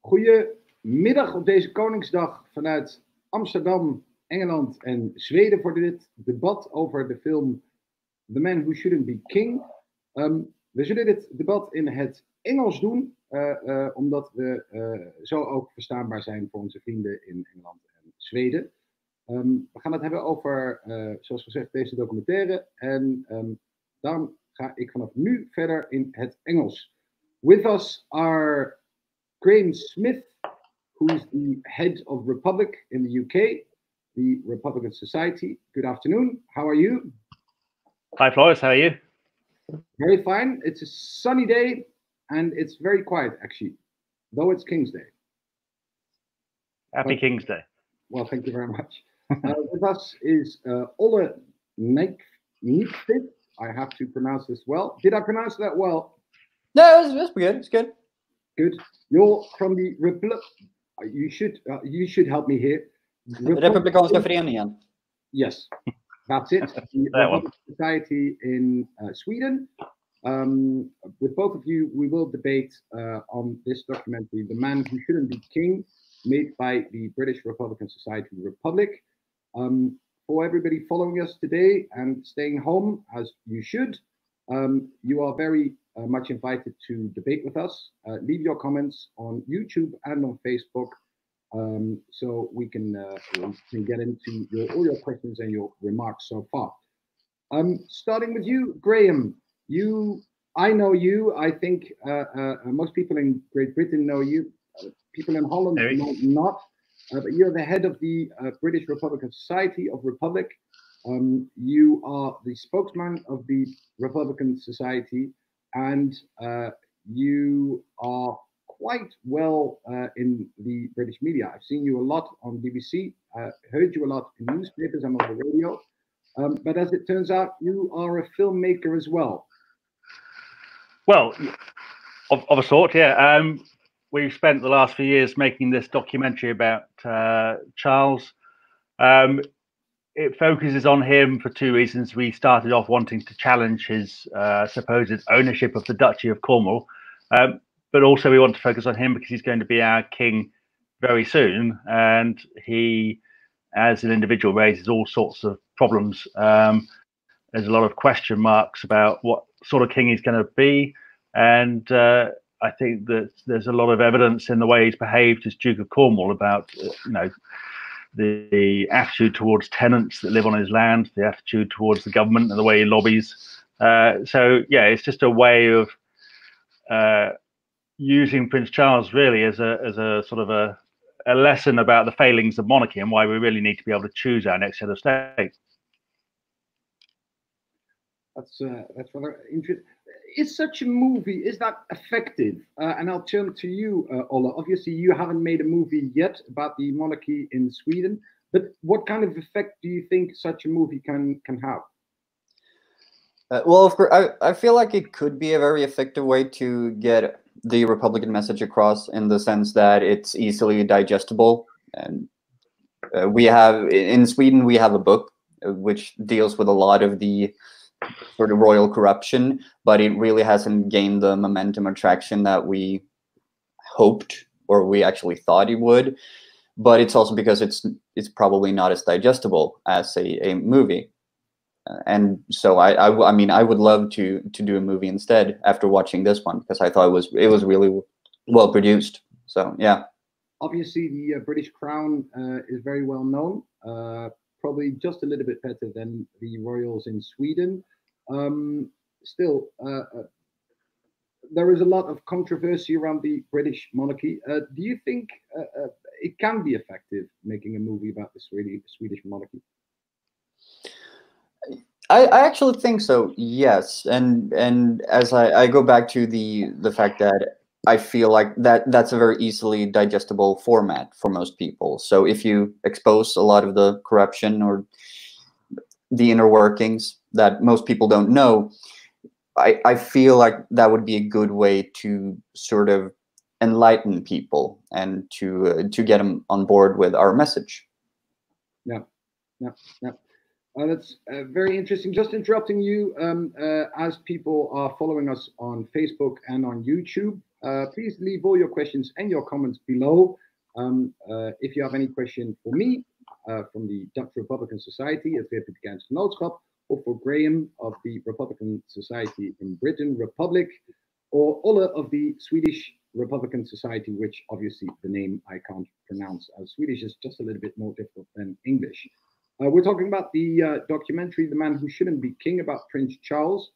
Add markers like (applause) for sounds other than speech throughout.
Goedemiddag op deze Koningsdag vanuit Amsterdam, Engeland en Zweden voor dit debat over de film The Man Who Shouldn't Be King. Um, we zullen dit debat in het Engels doen, uh, uh, omdat we uh, zo ook verstaanbaar zijn voor onze vrienden in Engeland en Zweden. Um, we gaan het hebben over, zoals gezegd, deze documentaire. En um, daarom ga ik vanaf nu verder in het Engels. With us are Graham Smith, who's the head of Republic in the UK, the Republican Society. Good afternoon. How are you? Hi, Floris. How are you? Very fine. It's a sunny day and it's very quiet, actually, though it's King's Day. Happy But- King's Day. Well, thank you very much. uh, with us is uh, Olle Nykvist. I have to pronounce this well. Did I pronounce that well? No, it's, it's good. It's good. Good. You're from the Republic. You should uh, you should help me here. Republikanska föreningen. Yes, that's it. (laughs) The. Society in uh, Sweden. Um, with both of you, we will debate uh, on this documentary, "The Man Who Shouldn't Be King," made by the British Republican Society Republic. Um, for everybody following us today and staying home, as you should, um, you are very uh, much invited to debate with us. Uh, leave your comments on YouTube and on Facebook um, so we can, uh, we can get into your, all your questions and your remarks so far. Um, starting with you, Graham. You, I know you. I think uh, uh, most people in Great Britain know you. Uh, people in Holland know not. Uh, but you're the head of the uh, British Republican Society of Republic. Um, you are the spokesman of the Republican Society, and uh, you are quite well uh, in the British media. I've seen you a lot on BBC, uh, heard you a lot in newspapers and on the radio. Um, but as it turns out, you are a filmmaker as well. Well, of, of a sort, yeah. Um, we've spent the last few years making this documentary about uh, Charles. Um, it focuses on him for two reasons. We started off wanting to challenge his uh, supposed ownership of the Duchy of Cornwall, um, but also we want to focus on him because he's going to be our king very soon, and he, as an individual, raises all sorts of problems. Um, there's a lot of question marks about what sort of king he's going to be, and uh, I think that there's a lot of evidence in the way he's behaved as Duke of Cornwall about, uh, you know, the, the attitude towards tenants that live on his land, the attitude towards the government, and the way he lobbies. Uh, so yeah, it's just a way of uh, using Prince Charles really as a as a sort of a a lesson about the failings of monarchy and why we really need to be able to choose our next head of state. That's uh, that's rather interesting. Is such a movie is that effective? Uh, and I'll turn to you, uh, Ola. Obviously, you haven't made a movie yet about the monarchy in Sweden, but what kind of effect do you think such a movie can can have? Uh, well, of course, I, I feel like it could be a very effective way to get the Republican message across in the sense that it's easily digestible. And uh, we have in Sweden, we have a book uh, which deals with a lot of the sort of royal corruption, but it really hasn't gained the momentum or traction that we hoped or we actually thought it would. But it's also because it's it's probably not as digestible as a, a movie. Uh, and so I I mean I would love to to do a movie instead after watching this one because I thought it was it was really well produced. So yeah, Obviously, the uh, British Crown uh, is very well known. Uh, probably just a little bit better than the royals in Sweden. Um, still, uh, uh, there is a lot of controversy around the British monarchy. Uh, do you think uh, uh, it can be effective making a movie about the Swedish Swedish monarchy? I, I actually think so. Yes, and and as I, I go back to the the fact that I feel like that that's a very easily digestible format for most people. So if you expose a lot of the corruption or the inner workings that most people don't know, I, I feel like that would be a good way to sort of enlighten people and to uh, to get them on board with our message. Yeah, yeah. Uh, that's uh, very interesting. Just interrupting you um, uh, as people are following us on Facebook and on YouTube. Uh, please leave all your questions and your comments below. Um, uh, if you have any question for me uh, from the Dutch Republican Society, David Against Genootschap, or for Graham of the Republican Society in Britain, Republic, or Ola of the Swedish Republican Society, which obviously the name I can't pronounce as Swedish is just a little bit more difficult than English. Uh, we're talking about the uh, documentary "The Man Who Shouldn't Be King" about Prince Charles.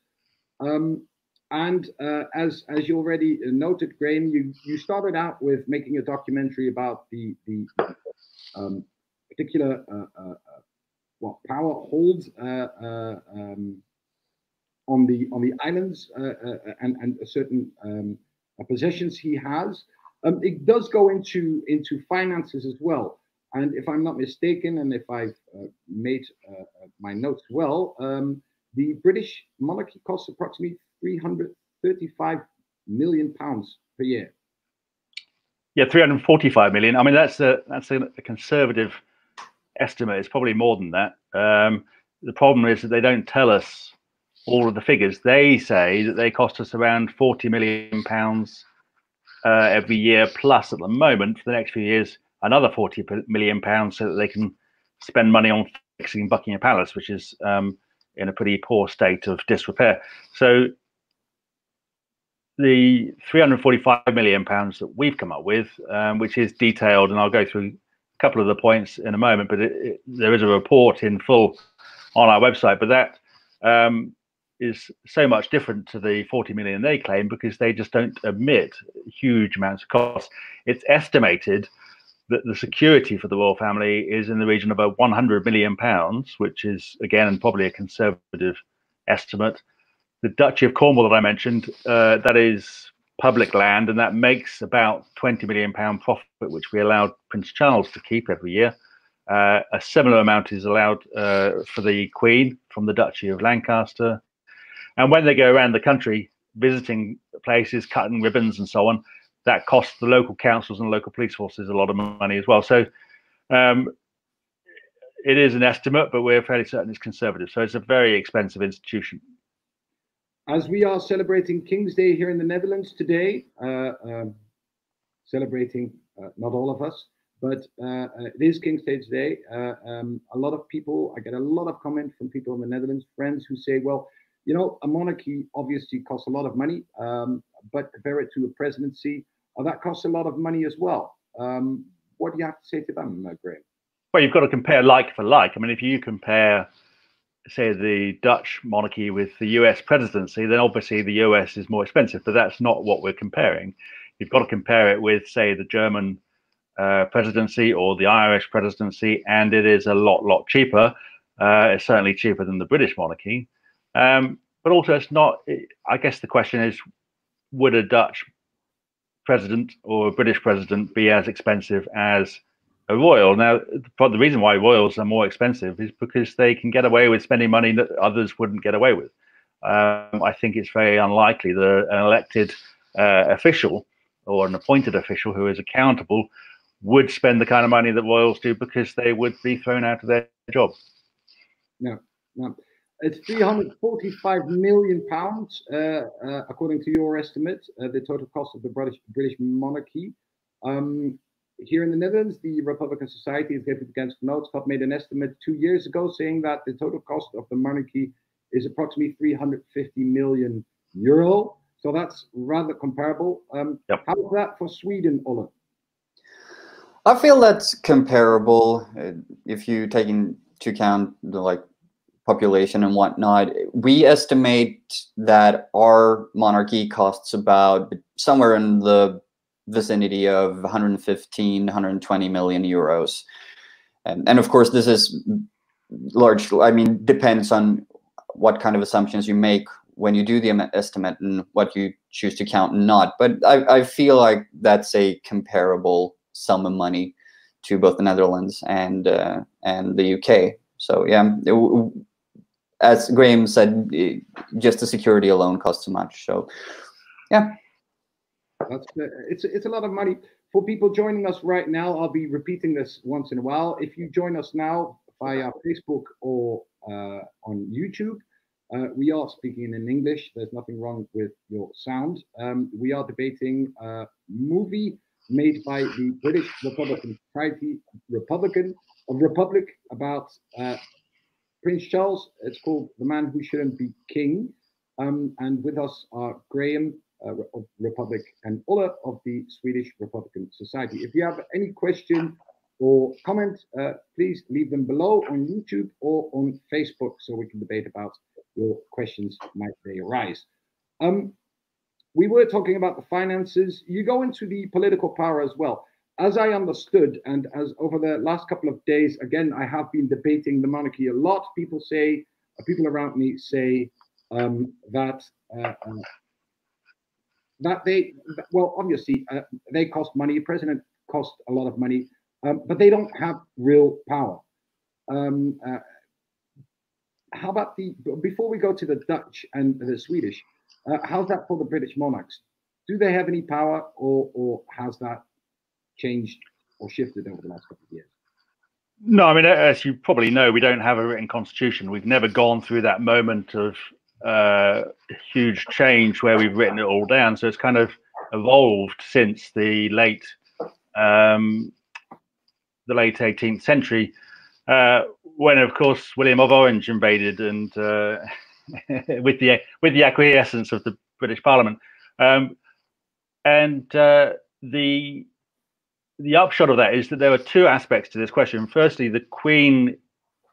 Um, and uh, as as you already noted, Graham, you you started out with making a documentary about the the um, particular uh, uh, uh, what power holds um, on the on the islands and and certain um, possessions he has. Um, it does go into into finances as well. And if I'm not mistaken, and if I've uh, made uh, uh, my notes well, um, the British monarchy costs approximately 335 million pounds per year. Yeah, 345 million. I mean, that's a that's a, conservative estimate. It's probably more than that. Um, the problem is that they don't tell us all of the figures. They say that they cost us around 40 million pounds uh, every year, plus at the moment for the next few years another 40 million pounds so that they can spend money on fixing Buckingham Palace, which is um, in a pretty poor state of disrepair. So the 345 million pounds that we've come up with, um, which is detailed, and I'll go through a couple of the points in a moment, but it, it, there is a report in full on our website. But that um, is so much different to the 40 million they claim because they just don't admit huge amounts of costs. It's estimated that the security for the royal family is in the region of about 100 million pounds, which is again probably a conservative estimate. The Duchy of Cornwall that I mentioned, uh, that is public land, and that makes about 20 million pound profit, which we allowed Prince Charles to keep every year. Uh, a similar amount is allowed uh, for the Queen from the Duchy of Lancaster. And when they go around the country visiting places, cutting ribbons and so on, that costs the local councils and local police forces a lot of money as well. So um, it is an estimate, but we're fairly certain it's conservative. So it's a very expensive institution. As we are celebrating King's Day here in the Netherlands today, uh, um, celebrating uh, not all of us, but uh, uh it is King's Day today. Uh, um, a lot of people, I get a lot of comment from people in the Netherlands, friends who say, well, you know, a monarchy obviously costs a lot of money, um, but compare it to a presidency, and that costs a lot of money as well. Um, what do you have to say to them, Graham? Well, you've got to compare like for like. I mean, if you compare, say, the Dutch monarchy with the US presidency, then obviously the US is more expensive, but that's not what we're comparing. You've got to compare it with, say, the German uh, presidency or the Irish presidency, and it is a lot, lot cheaper. Uh, it's certainly cheaper than the British monarchy. Um, but also, it's not, I guess the question is would a Dutch president or a British president be as expensive as a royal. Now, the reason why royals are more expensive is because they can get away with spending money that others wouldn't get away with. Um, I think it's very unlikely that an elected uh, official or an appointed official who is accountable would spend the kind of money that royals do because they would be thrown out of their job. No, no. It's 345 million pounds, uh, uh, according to your estimate, uh, the total cost of the British British monarchy. Um, here in the Netherlands, the Republican Society Against Genootschap made an estimate two years ago saying that the total cost of the monarchy is approximately 350 million euro. So that's rather comparable. Um, yep. How is that for Sweden, Ola? I feel that's comparable uh, if you take into account the like population and whatnot, we estimate that our monarchy costs about somewhere in the vicinity of 115, 120 million euros. And, and of course, this is large, I mean, depends on what kind of assumptions you make when you do the estimate and what you choose to count and not. But I, I feel like that's a comparable sum of money to both the Netherlands and uh, and the UK. So yeah, it, as Graham said, just the security alone costs too much. So, yeah. That's uh, it's it's a lot of money for people joining us right now. I'll be repeating this once in a while. If you join us now via Facebook or uh, on YouTube. Uh, we are speaking in English. There's nothing wrong with your sound. Um, we are debating a movie made by the British Republican Republican of Republic, about uh, Prince Charles. It's called The Man Who Shouldn't Be King. Um, and with us are Graham Republic and Ola of the Swedish Republican Society. If you have any question or comment, uh, please leave them below on YouTube or on Facebook so we can debate about your questions might they arise. Um, we were talking about the finances. You go into the political power as well. As I understood, and as over the last couple of days, again, I have been debating the monarchy a lot. People say, people around me say um, that uh, uh, that they, well, obviously, uh, they cost money. President cost a lot of money, um, but they don't have real power. Um, uh, how about the before we go to the Dutch and the Swedish? Uh, how's that for the British monarchs? Do they have any power, or or has that changed or shifted over the last couple of years? No, I mean, as you probably know, we don't have a written constitution. We've never gone through that moment of uh, huge change where we've written it all down. So it's kind of evolved since the late um, the late 18th century, uh, when of course William of Orange invaded and uh, (laughs) with the with the acquiescence of the British Parliament, um, and uh, the the upshot of that is that there are two aspects to this question. Firstly, the Queen,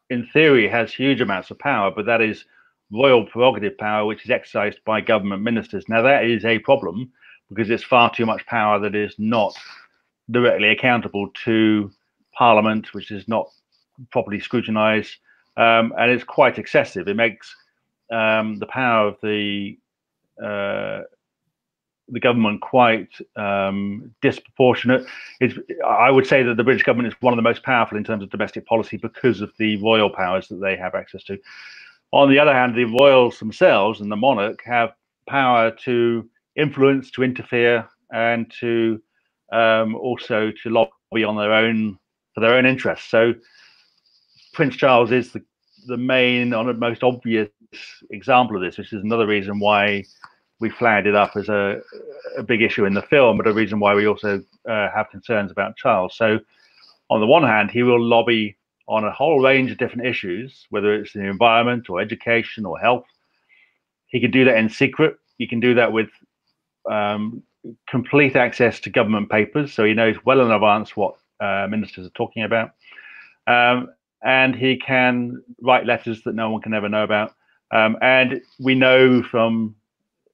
in theory, has huge amounts of power, but that is royal prerogative power, which is exercised by government ministers. Now, that is a problem because it's far too much power that is not directly accountable to Parliament, which is not properly scrutinized, um, and it's quite excessive. It makes um, the power of the uh, the government quite um, disproportionate. It's, I would say that the British government is one of the most powerful in terms of domestic policy because of the royal powers that they have access to. On the other hand, the royals themselves and the monarch have power to influence, to interfere, and to um, also to lobby on their own for their own interests. So Prince Charles is the the main or most obvious example of this, which is another reason why we flagged it up as a, a big issue in the film, but a reason why we also uh, have concerns about Charles. So, on the one hand, he will lobby on a whole range of different issues, whether it's the environment or education or health. He can do that in secret. He can do that with um, complete access to government papers, so he knows well in advance what uh, ministers are talking about. Um, and he can write letters that no one can ever know about. Um, and we know from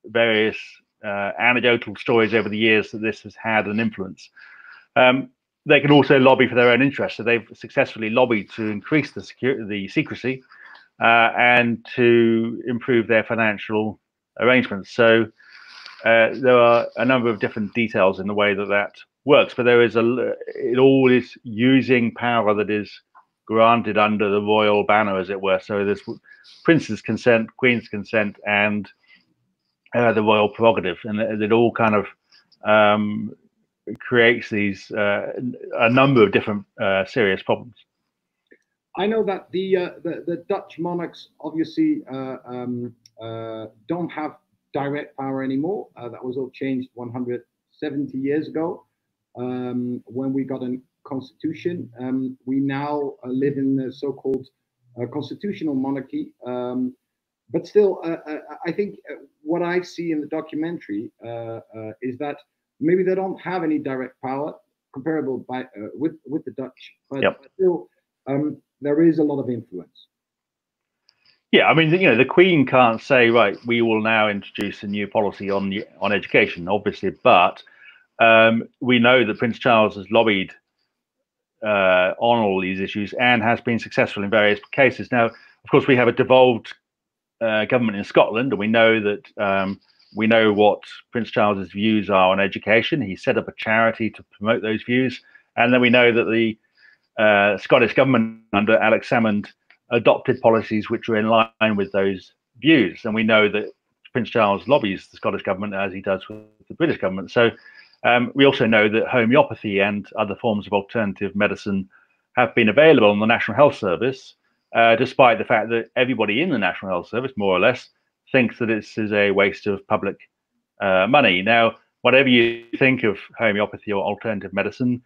various uh, anecdotal stories over the years that this has had an influence. Um, they can also lobby for their own interests. So they've successfully lobbied to increase the security, the secrecy, uh, and to improve their financial arrangements. So uh, there are a number of different details in the way that that works, but there is a it all is using power that is granted under the royal banner, as it were. So there's prince's consent, queen's consent, and uh, the royal prerogative, and it, it all kind of um, creates these uh, a number of different uh, serious problems. I know that the uh, the, the, Dutch monarchs obviously uh, um, uh, don't have direct power anymore. that was all changed 170 years ago um, when we got a constitution. Um, we now live in the so-called constitutional monarchy. Um, but still, I think what I see in the documentary is that maybe they don't have any direct power comparable by uh, with with the Dutch, but yep. still um, there is a lot of influence. Yeah, I mean, you know, the Queen can't say, right, we will now introduce a new policy on on education, obviously, but um, we know that Prince Charles has lobbied uh, on all these issues and has been successful in various cases. Now, of course, we have a devolved uh, government in Scotland, and we know that um, we know what Prince Charles's views are on education. He set up a charity to promote those views, and then we know that the uh, Scottish government under Alex Salmond adopted policies which are in line with those views, and we know that Prince Charles lobbies the Scottish government as he does with the British government. So um, we also know that homeopathy and other forms of alternative medicine have been available on the National Health Service, uh, despite the fact that everybody in the National Health Service, more or less, thinks that this is a waste of public uh, money. Now, whatever you think of homeopathy or alternative medicine,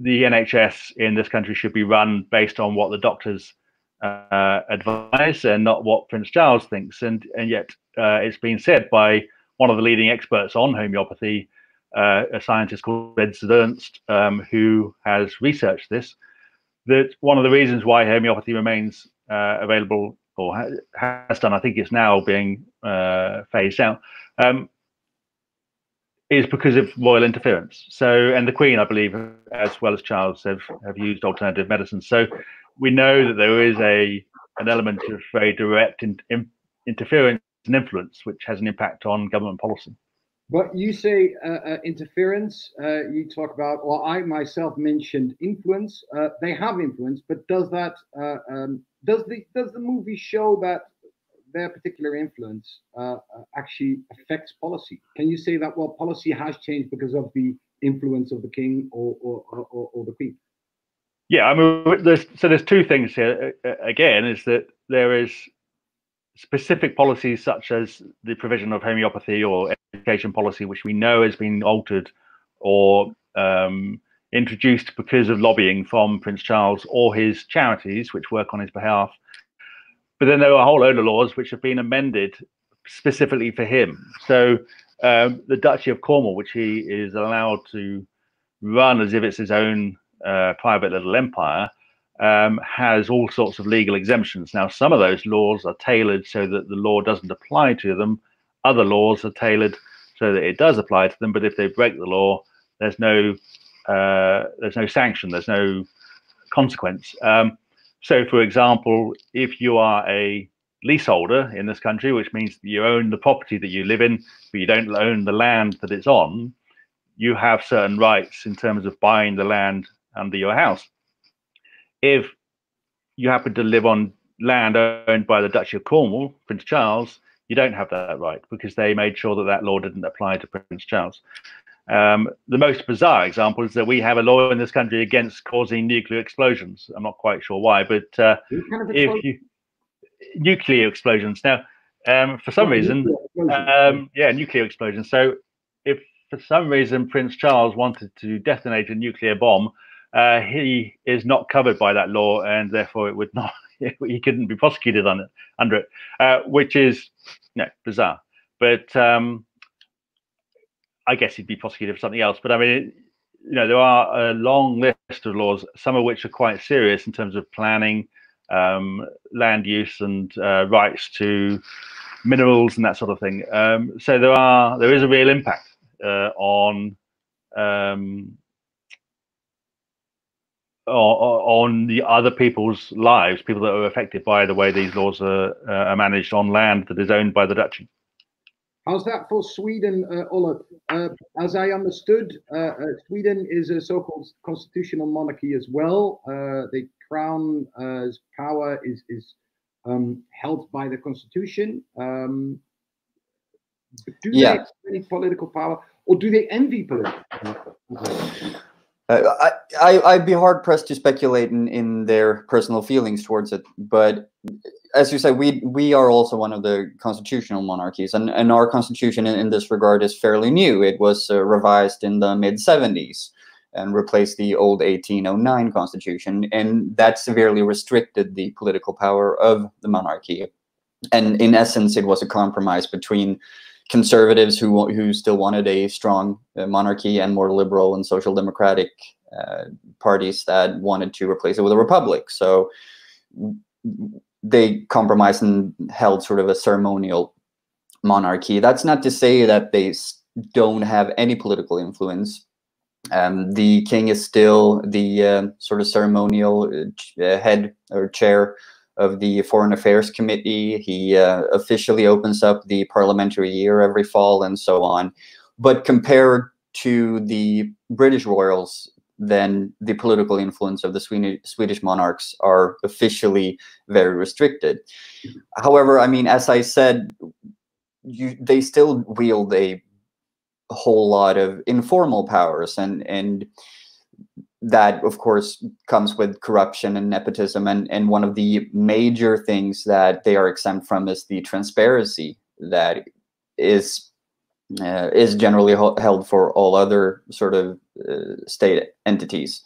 the NHS in this country should be run based on what the doctors uh, advice and not what Prince Charles thinks. And and yet uh, it's been said by one of the leading experts on homeopathy, uh, a scientist called Edzard Ernst, um, who has researched this, that one of the reasons why homeopathy remains uh, available or ha has done, I think it's now being uh, phased out, um, is because of royal interference. So, and the Queen, I believe, as well as Charles, have, have used alternative medicines. So we know that there is a an element of very direct in, in, interference and influence, which has an impact on government policy. But you say uh, uh, interference. Uh, you talk about, well, I myself mentioned influence. Uh, they have influence, but does that uh, um, does the does the movie show that their particular influence uh, actually affects policy? Can you say that well, policy has changed because of the influence of the king or or, or, or the queen? Yeah, I mean, there's, so there's two things here. Again, is that there is specific policies such as the provision of homeopathy or education policy, which we know has been altered or um, introduced because of lobbying from Prince Charles or his charities, which work on his behalf. But then there are a whole load of laws which have been amended specifically for him. So um, the Duchy of Cornwall, which he is allowed to run as if it's his own uh, private little empire, um, has all sorts of legal exemptions. Now, some of those laws are tailored so that the law doesn't apply to them. Other laws are tailored so that it does apply to them. But if they break the law, there's no uh, there's no sanction. There's no consequence. Um, so, for example, if you are a leaseholder in this country, which means you own the property that you live in, but you don't own the land that it's on, you have certain rights in terms of buying the land under your house. If you happen to live on land owned by the Duchy of Cornwall, Prince Charles, you don't have that right because they made sure that that law didn't apply to Prince Charles. Um, the most bizarre example is that we have a law in this country against causing nuclear explosions. I'm not quite sure why, but uh, kind of if you nuclear explosions now, um, for some reason, um, yeah, nuclear explosions. So if for some reason Prince Charles wanted to detonate a nuclear bomb, uh, he is not covered by that law, and therefore it would not. (laughs) he couldn't be prosecuted on it, under it, uh, which is you know, bizarre. But um, I guess he'd be prosecuted for something else. But I mean, you know, there are a long list of laws, some of which are quite serious in terms of planning, um, land use, and uh, rights to minerals and that sort of thing. Um, so there are there is a real impact uh, on um, on the other people's lives, people that are affected by the way these laws are, uh, are managed on land that is owned by the duchy. How's that for Sweden, uh, Ola? Uh, as I understood, uh, uh Sweden is a so-called constitutional monarchy as well. Uh, the crown's uh, power is is um, held by the constitution. Um, do yeah. they have any political power, or do they envy political power? (laughs) Uh, I, I would be hard pressed to speculate in, in their personal feelings towards it, but as you said, we we are also one of the constitutional monarchies, and, and our constitution in, in this regard is fairly new. It was uh, revised in the mid '70s and replaced the old 1809 constitution, and that severely restricted the political power of the monarchy. And in essence, it was a compromise between conservatives who who still wanted a strong uh, monarchy and more liberal and social democratic uh, parties that wanted to replace it with a republic. So they compromised and held sort of a ceremonial monarchy. That's not to say that they don't have any political influence. Um, the king is still the uh, sort of ceremonial uh, head or chair of the Foreign Affairs Committee. He uh, officially opens up the parliamentary year every fall and so on. But compared to the British royals, then the political influence of the Swedish, Swedish monarchs are officially very restricted. However, I mean, as I said, you, they still wield a whole lot of informal powers and and that of course comes with corruption and nepotism and and one of the major things that they are exempt from is the transparency that is uh, is generally held for all other sort of uh, state entities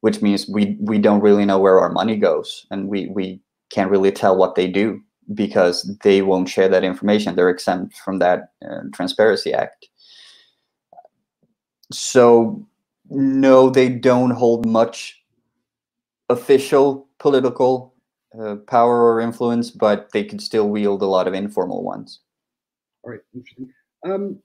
which means we we don't really know where our money goes and we we can't really tell what they do because they won't share that information. They're exempt from that uh, transparency act. So no, they don't hold much official political uh, power or influence, but they can still wield a lot of informal ones. All right, interesting. Um,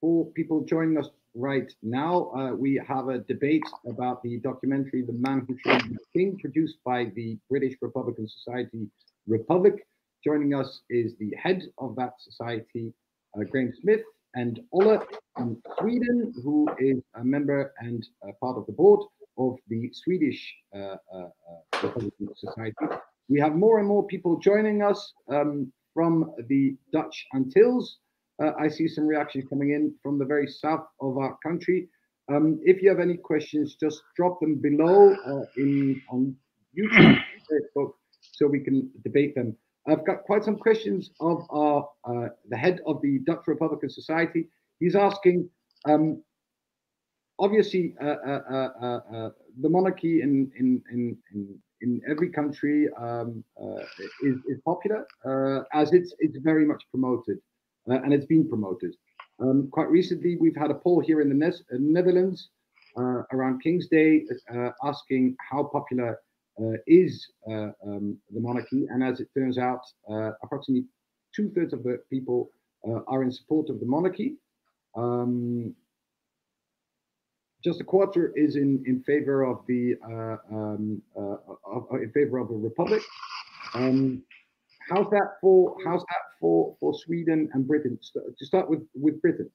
for people joining us right now, uh, we have a debate about the documentary "The Man Who Should Be King," produced by the British Republican Society Republic. Joining us is the head of that society, uh, Graham Smith, and Ola from Sweden, who is a member and a part of the board of the Swedish uh, uh, uh, Society. We have more and more people joining us um, from the Dutch Antilles. Uh, I see some reactions coming in from the very south of our country. Um, if you have any questions, just drop them below uh, in on YouTube, (coughs) Facebook, so we can debate them. I've got quite some questions of our uh, the head of the Dutch Republican Society. He's asking, um, obviously, uh, uh, uh, uh the monarchy in in in in, in every country um, uh, is, is popular, as it's it's very much promoted, and it's been promoted. Um, quite recently, we've had a poll here in the ne Netherlands around King's Day, asking how popular uh, is uh, um, the monarchy. And as it turns out, uh, approximately two thirds of the people are in support of the monarchy. Um, just a quarter is in, in favor of the um, in favor of a republic. Um, how's that for how's that for for Sweden and Britain? To start with with Britain.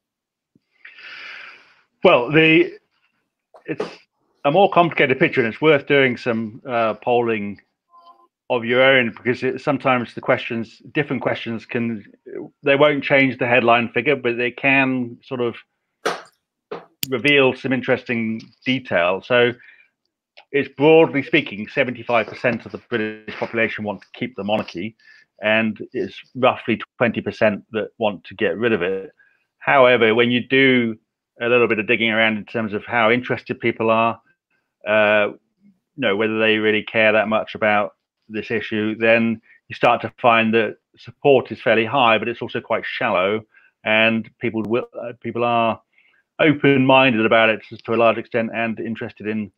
Well, the it's a more complicated picture, and it's worth doing some uh, polling of your own because it, sometimes the questions, different questions, can they won't change the headline figure, but they can sort of reveal some interesting detail. So it's broadly speaking, 75% of the British population want to keep the monarchy, and it's roughly 20% that want to get rid of it. However, when you do a little bit of digging around in terms of how interested people are, uh, you know whether they really care that much about this issue, then you start to find that support is fairly high, but it's also quite shallow, and people will uh, people are open-minded about it to a large extent and interested in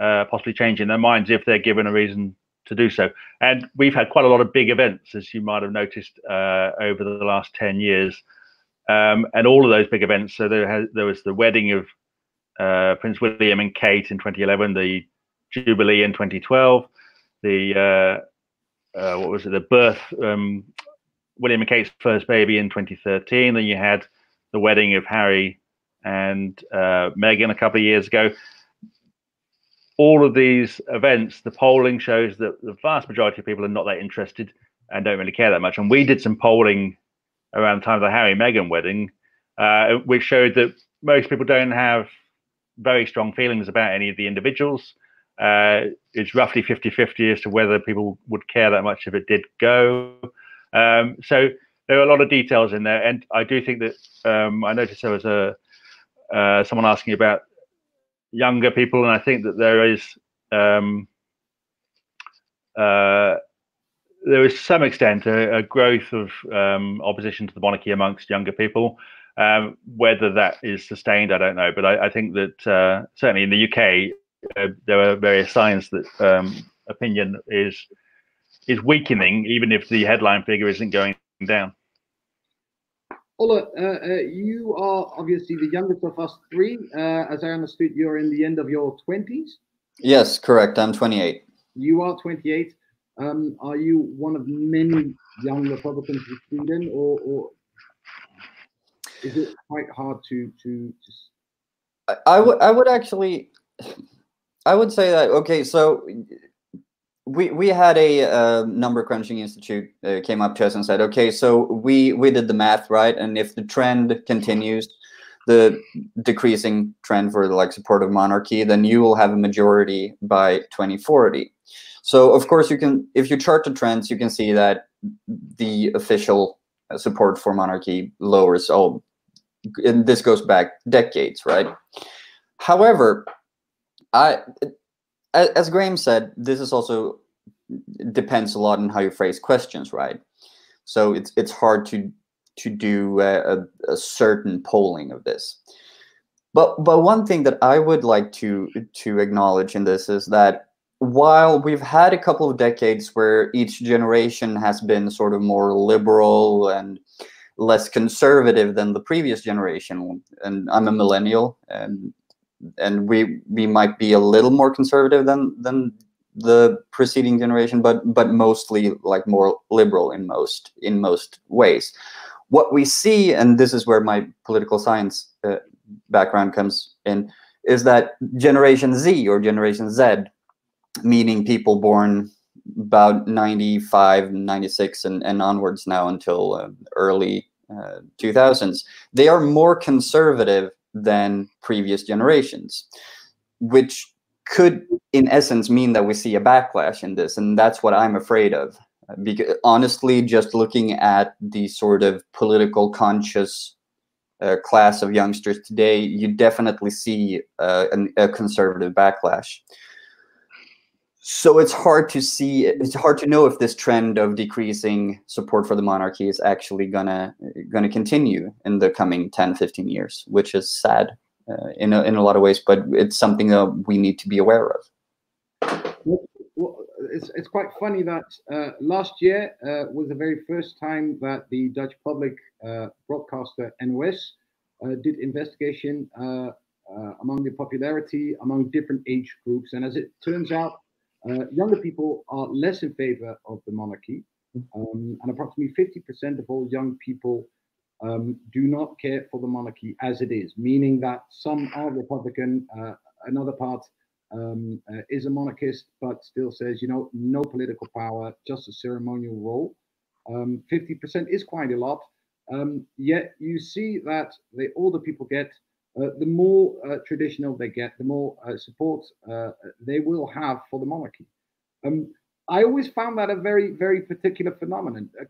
uh, possibly changing their minds if they're given a reason to do so. And we've had quite a lot of big events, as you might have noticed, uh, over the last 10 years. Um, and all of those big events, so there, has, there was the wedding of uh, Prince William and Kate in 2011, the Jubilee in 2012, the uh, uh, what was it, the birth um, William and Kate's first baby in 2013. Then you had the wedding of Harry and uh, Meghan a couple of years ago. All of these events, the polling shows that the vast majority of people are not that interested and don't really care that much. And we did some polling around the time of the Harry Meghan wedding, uh, which showed that most people don't have very strong feelings about any of the individuals. Uh, it's roughly 50 50 as to whether people would care that much if it did go. Um, so there are a lot of details in there. And I do think that um, I noticed there was a uh, someone asking about younger people, and I think that there is um, uh, there is some extent a, a growth of um, opposition to the monarchy amongst younger people. Um, whether that is sustained, I don't know. But I, I think that uh, certainly in the UK, uh, there are various signs that um, opinion is is weakening, even if the headline figure isn't going down. Ola, uh, uh, you are obviously the youngest of us three. Uh, as I understood, you're in the end of your 20s. Yes, correct. I'm 28. You are 28. Um, are you one of many young Republicans in Sweden, or, or is it quite hard to to? I, I would I would actually, I would say that okay. So we we had a uh, number crunching institute uh, came up to us and said, okay, so we we did the math right, and if the trend continues, the decreasing trend for the like support of monarchy, then you will have a majority by 2040. So of course you can, if you chart the trends, you can see that the official support for monarchy lowers. Oh, and this goes back decades, right? However, I, as Graham said, this is also depends a lot on how you phrase questions, right? So it's it's hard to to do a, a, certain polling of this. But but one thing that I would like to to acknowledge in this is that while we've had a couple of decades where each generation has been sort of more liberal and less conservative than the previous generation, and I'm a millennial, and and we we might be a little more conservative than than the preceding generation, but but mostly like more liberal in most in most ways. What we see, and this is where my political science uh, background comes in, is that Generation Z or Generation Z, meaning people born about 95, 96, and, and onwards now until uh, early uh, 2000s, they are more conservative than previous generations, which could, in essence, mean that we see a backlash in this. And that's what I'm afraid of because honestly, just looking at the sort of political conscious uh, class of youngsters today, you definitely see uh, an, a conservative backlash. So it's hard to see. It's hard to know if this trend of decreasing support for the monarchy is actually gonna gonna continue in the coming 10, 15 years, which is sad uh, in a, in a lot of ways. But it's something that we need to be aware of it's, it's quite funny that uh, last year uh, was the very first time that the Dutch public uh, broadcaster NOS uh, did investigation uh, among the popularity among different age groups. And as it turns out, younger people are less in favor of the monarchy. Um, and approximately 50% of all young people um, do not care for the monarchy as it is, meaning that some are Republican, another part um, uh, is a monarchist, but still says, you know, no political power, just a ceremonial role. Um, 50% is quite a lot. Um, yet you see that the older people get, uh, the more uh, traditional they get, the more uh, support uh, they will have for the monarchy. Um, I always found that a very, very particular phenomenon. Uh,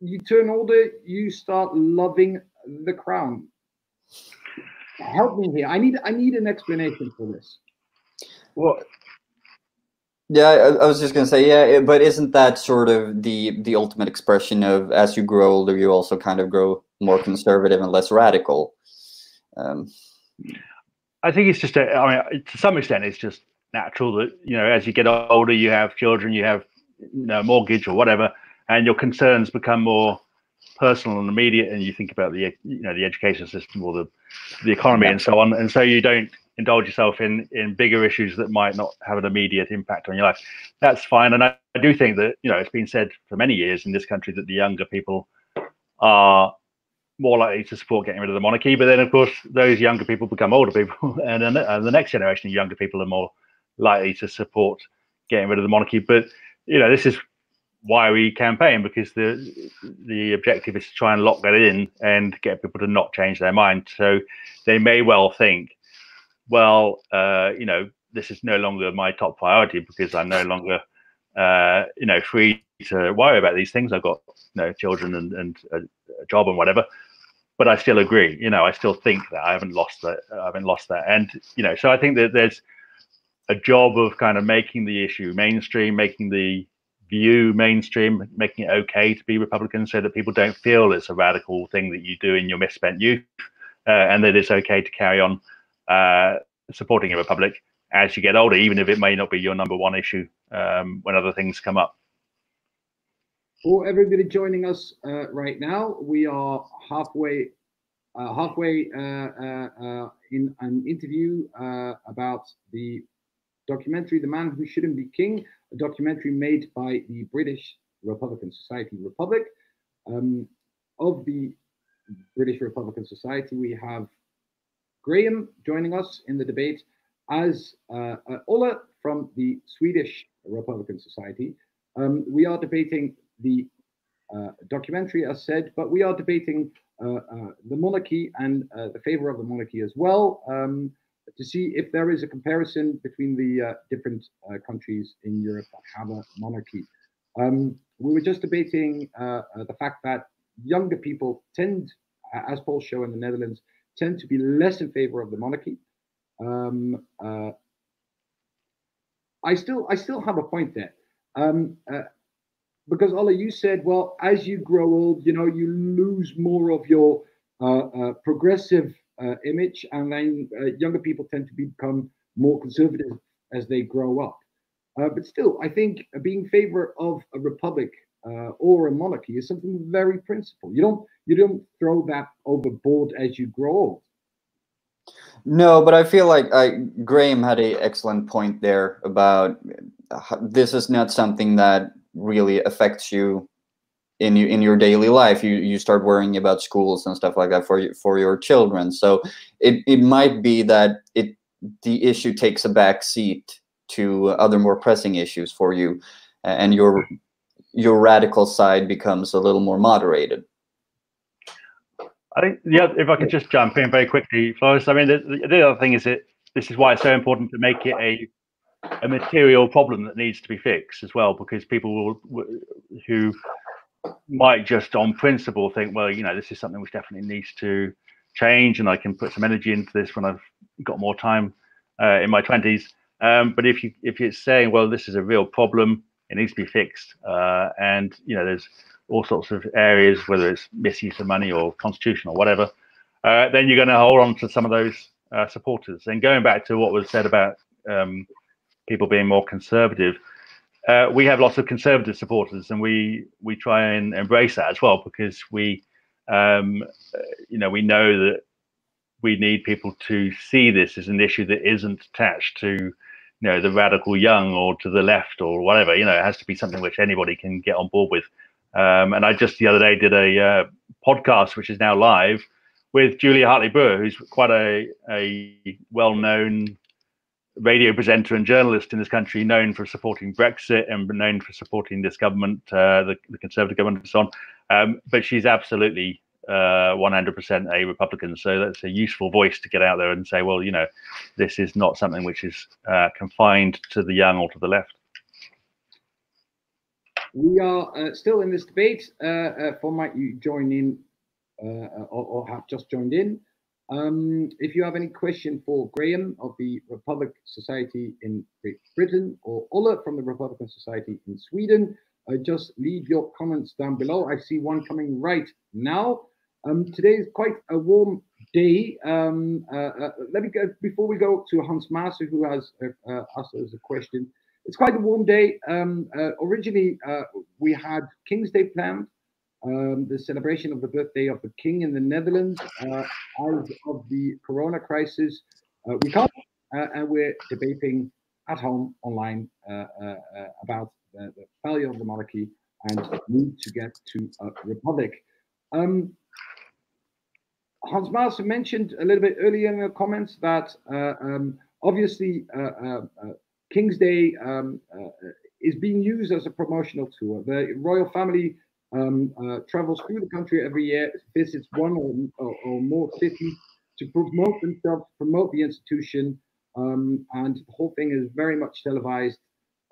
you turn older, you start loving the crown. Help me here. I need, I need an explanation for this. Well, yeah, I, I was just gonna say, yeah, but isn't that sort of the the ultimate expression of as you grow older, you also kind of grow more conservative and less radical? Um, I think it's just, a, I mean, to some extent, it's just natural that you know, as you get older, you have children, you have you know, mortgage or whatever, and your concerns become more personal and immediate, and you think about the you know the education system or the the economy yeah. and so on, and so you don't indulge yourself in in bigger issues that might not have an immediate impact on your life. That's fine, and I, I do think that you know it's been said for many years in this country that the younger people are more likely to support getting rid of the monarchy. But then, of course, those younger people become older people, (laughs) and then and the next generation of younger people are more likely to support getting rid of the monarchy. But you know, this is why we campaign because the the objective is to try and lock that in and get people to not change their mind. So they may well think well, uh, you know, this is no longer my top priority because I'm no longer, uh, you know, free to worry about these things. I've got, you know, children and, and a, a, job and whatever. But I still agree. You know, I still think that I haven't lost that. I haven't lost that. And you know, so I think that there's a job of kind of making the issue mainstream, making the view mainstream, making it okay to be Republican, so that people don't feel it's a radical thing that you do in your misspent youth, uh, and that it's okay to carry on uh, supporting a republic as you get older, even if it may not be your number one issue um, when other things come up. For everybody joining us uh, right now, we are halfway uh, halfway uh, uh, uh in an interview uh, about the documentary "The Man Who Shouldn't Be King," a documentary made by the British Republican Society Republic. Um, of the British Republican Society, we have Graham joining us in the debate as uh, Ola from the Swedish Republican Society. Um, we are debating the documentary, as said, but we are debating the monarchy and the favor of the monarchy as well. Um, to see if there is a comparison between the uh, different uh, countries in Europe that have a monarchy. Um, we were just debating uh, the fact that younger people tend, as polls show in the Netherlands, tend to be less in favor of the monarchy. Um, I still, I still have a point there, um, because Olle, you said, well, as you grow old, you know, you lose more of your progressive uh, image, and then uh, younger people tend to become more conservative as they grow up. Uh, but still, I think being in favor of a republic uh, or a monarchy is something very principled. You don't you don't throw that overboard as you grow old. No, but I feel like I, Graham had an excellent point there about this is not something that really affects you in your in your daily life. You you start worrying about schools and stuff like that for you for your children. So it it might be that it the issue takes a back seat to other more pressing issues for you and your your radical side becomes a little more moderated. I think yeah if i could just jump in very quickly Floris, i mean the, the other thing is that this is why it's so important to make it a a material problem that needs to be fixed as well because people will, who might just on principle think, well, you know, this is something which definitely needs to change, and I can put some energy into this when I've got more time uh, in my twenties. Um, but if you if you're saying, well, this is a real problem, it needs to be fixed, uh, and you know, there's all sorts of areas, whether it's misuse of money or constitution or whatever, uh, then you're going to hold on to some of those uh, supporters. And going back to what was said about um, people being more conservative, uh, we have lots of conservative supporters, and we we try and embrace that as well because we, um, uh, you know, we know that we need people to see this as an issue that isn't attached to, you know, the radical young or to the left or whatever. You know, it has to be something which anybody can get on board with. Um, and I just the other day did a uh, podcast which is now live with Julia Hartley Brewer, who's quite a a well known radio presenter and journalist in this country, known for supporting Brexit and known for supporting this government, uh, the, the, Conservative government, and so on. Um, but she's absolutely uh, 100% a Republican. So that's a useful voice to get out there and say, well, you know, this is not something which is uh, confined to the young or to the left. We are uh, still in this debate. Uh, uh, for might you join in or, or have just joined in. Um, if you have any question for Graham of the Republic Society in Great Britain or Olle from the Republican Society in Sweden, uh, just leave your comments down below. I see one coming right now. Um, today is quite a warm day. Um, uh, uh, let me go before we go to Hans Maser, who has uh, uh, asked us a question. It's quite a warm day. Um, uh, originally, we had King's Day planned, um, the celebration of the birthday of the king in the Netherlands uh, out of the corona crisis. Uh, we can't, uh, and we're debating at home online uh, uh, uh, about the, the, failure of the monarchy and need to get to a republic. Um, Hans Maser mentioned a little bit earlier in the comments that um, obviously King's Day um, is being used as a promotional tool. The royal family um, uh, travels through the country every year, visits one or, or, or more cities to promote themselves, promote the institution, um, and the whole thing is very much televised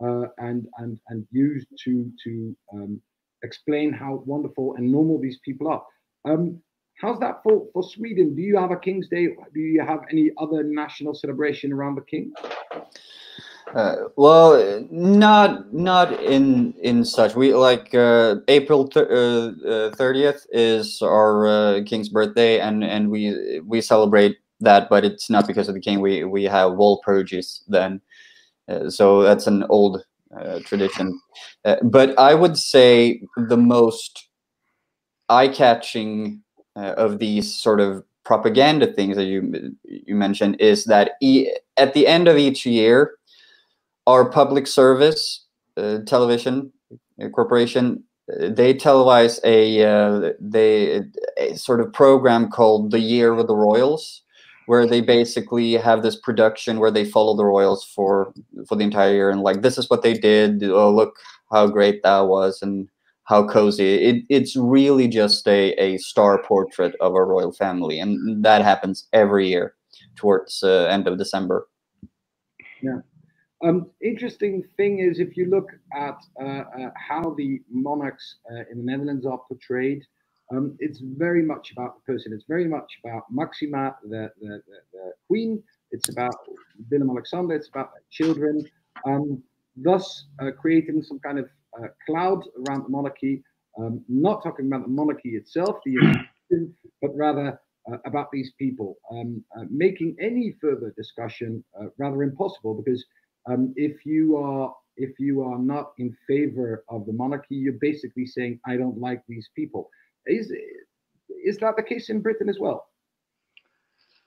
uh, and and and used to to um, explain how wonderful and normal these people are. Um, how's that for for Sweden? Do you have a King's Day? Do you have any other national celebration around the King? Uh, well, not not in in such. We like uh, April uh, uh, thirtieth is our uh, king's birthday, and and we we celebrate that, but it's not because of the king. We we have Walpurgis then, so that's an old tradition. but I would say the most eye-catching of these sort of propaganda things that you you mentioned is that e at the end of each year our public service uh, television uh, corporation uh, they televise a uh, they a sort of program called the year of the royals where they basically have this production where they follow the royals for for the entire year and like this is what they did oh look how great that was and how cozy. It, it's really just a, a star portrait of a royal family, and that happens every year towards uh, end of December. Yeah. Um, interesting thing is if you look at uh, uh, how the monarchs uh, in the Netherlands are portrayed, um, it's very much about the person. It's very much about Maxima, the, the, the, the queen. It's about Willem Alexander. It's about children. Um, thus, uh, creating some kind of uh, cloud around the monarchy. Um, not talking about the monarchy itself, but rather uh, about these people, um, uh, making any further discussion uh, rather impossible because um, if you are if you are not in favor of the monarchy, you're basically saying I don't like these people. Is is that the case in Britain as well?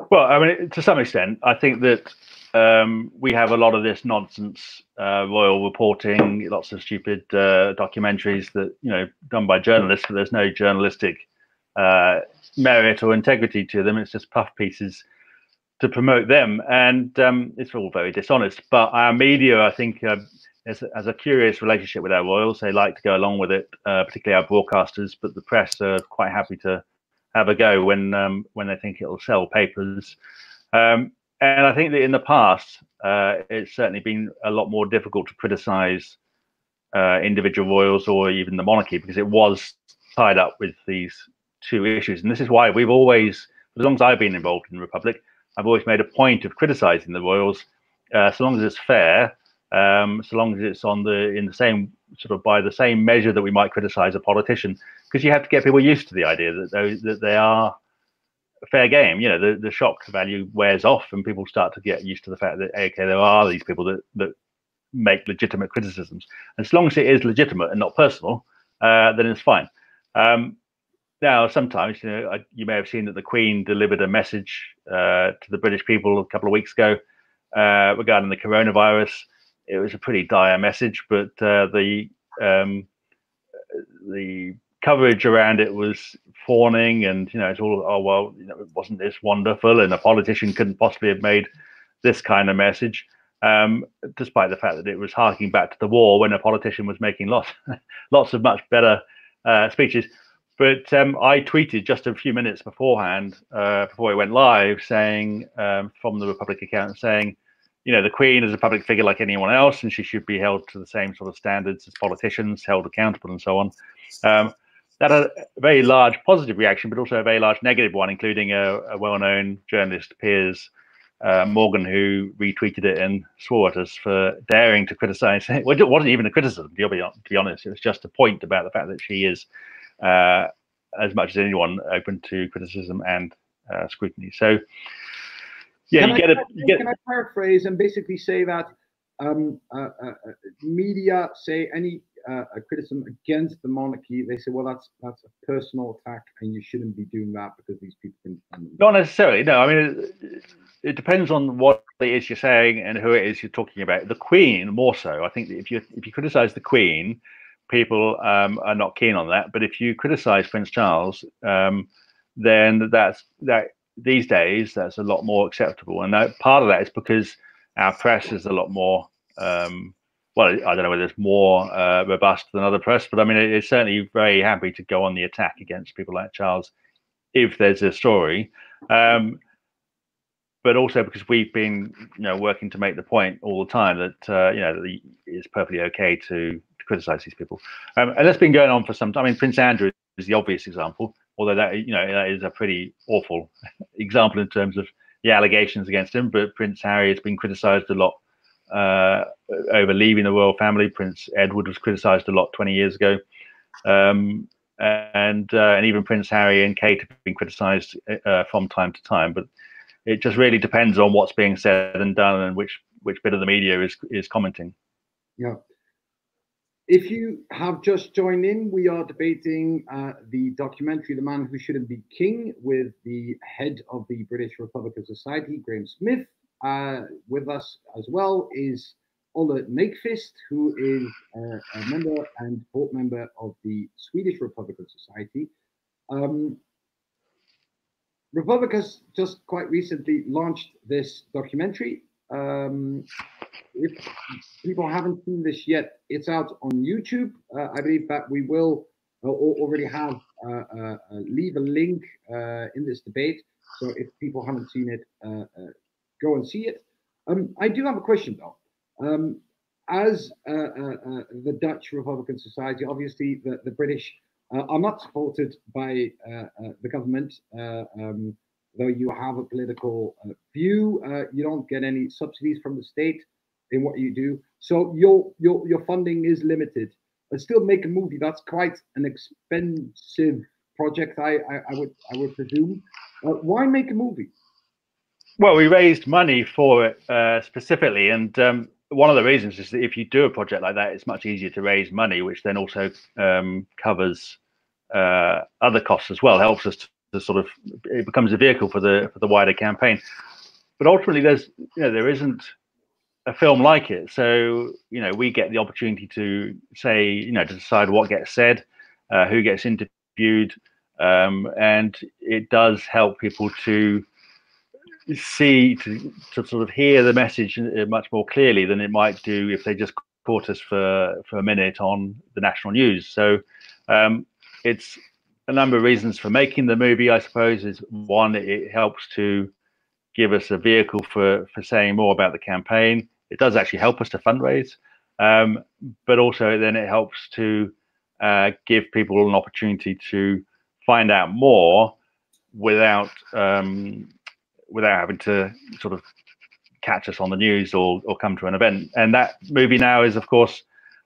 Well, I mean, to some extent, I think that um, we have a lot of this nonsense uh, royal reporting, lots of stupid uh, documentaries that you know done by journalists, but there's no journalistic uh, merit or integrity to them. It's just puff pieces to promote them, and um, it's all very dishonest. But our media, I think, uh, has, has, a curious relationship with our royals. They like to go along with it, uh, particularly our broadcasters. But the press are quite happy to have a go when um, when they think it'll sell papers. Um, and I think that in the past, uh, it's certainly been a lot more difficult to criticize uh, individual royals or even the monarchy because it was tied up with these two issues. And this is why we've always, as long as I've been involved in the Republic, I've always made a point of criticizing the royals, uh, so long as it's fair, um, so long as it's on the in the same sort of by the same measure that we might criticize a politician, because you have to get people used to the idea that they, that they are fair game. You know, the, the shock value wears off, and people start to get used to the fact that okay, there are these people that that make legitimate criticisms. and As long as it is legitimate and not personal, uh, then it's fine. Um, now, sometimes you know you may have seen that the Queen delivered a message uh, to the British people a couple of weeks ago uh, regarding the coronavirus. It was a pretty dire message, but uh, the um, the coverage around it was fawning and you know it's all oh well you know it wasn't this wonderful and a politician couldn't possibly have made this kind of message um, despite the fact that it was harking back to the war when a politician was making lots (laughs) lots of much better uh, speeches but um, I tweeted just a few minutes beforehand uh, before it went live saying um, from the Republic account saying you know the Queen is a public figure like anyone else and she should be held to the same sort of standards as politicians held accountable and so on um, that had a very large positive reaction, but also a very large negative one, including a, a well-known journalist, Piers uh, Morgan, who retweeted it and swore at us for daring to criticize. (laughs) Well, it wasn't even a criticism, to be honest. It was just a point about the fact that she is, uh, as much as anyone, open to criticism and uh, scrutiny. So, yeah, can you I, get a. You get, can I paraphrase and basically say that um, uh, uh, media say any uh, a criticism against the monarchy, they say, well, that's that's a personal attack, and you shouldn't be doing that because these people can. Not necessarily. No, I mean, it, it, depends on what it is you're saying and who it is you're talking about. The Queen, more so. I think if you if you criticise the Queen, people um, are not keen on that. But if you criticise Prince Charles, um, then that's that. These days, that's a lot more acceptable, and that, part of that is because our press is a lot more. Um, well, I don't know whether it's more uh, robust than other press, but I mean, it's certainly very happy to go on the attack against people like Charles if there's a story. Um, but also because we've been, you know, working to make the point all the time that uh, you know that it's perfectly okay to, to criticize these people, um, and that's been going on for some time. I mean, Prince Andrew is the obvious example, although that you know that is a pretty awful (laughs) example in terms of the allegations against him. But Prince Harry has been criticized a lot uh, over leaving the royal family. Prince Edward was criticised a lot 20 years ago, um, and uh, and even Prince Harry and Kate have been criticised uh, from time to time. But it just really depends on what's being said and done, and which which bit of the media is is commenting. Yeah. If you have just joined in, we are debating uh, the documentary "The Man Who Shouldn't Be King" with the head of the British Republican Society, Graham Smith. Uh, with us as well is Olle Nykvist, who is uh, a member and board member of the Swedish Republican Society. Um, Republic has just quite recently launched this documentary. Um, if people haven't seen this yet, it's out on YouTube. Uh, I believe that we will uh, already have uh, uh, leave a link in this debate. So if people haven't seen it, go and see it. Um, I do have a question though. Um, as the Dutch Republican Society, obviously the, the British are not supported by the government. Um, though you have a political uh, view, uh, you don't get any subsidies from the state in what you do. So your your your funding is limited. But still make a movie that's quite an expensive project. I I, I would I would presume. Uh, why make a movie? Well, we raised money for it uh, specifically, and um, one of the reasons is that if you do a project like that, it's much easier to raise money, which then also um, covers uh, other costs as well. Helps us to the sort of it becomes a vehicle for the for the wider campaign. But ultimately, there's you know there isn't a film like it, so you know we get the opportunity to say you know to decide what gets said, uh, who gets interviewed, um, and it does help people to see to, to sort of hear the message uh, much more clearly than it might do if they just caught us for for a minute on the national news. So um, it's a number of reasons for making the movie. I suppose is one, it helps to give us a vehicle for for saying more about the campaign. It does actually help us to fundraise, um, but also then it helps to uh, give people an opportunity to find out more without um, without having to sort of catch us on the news or or come to an event. And that movie now is, of course,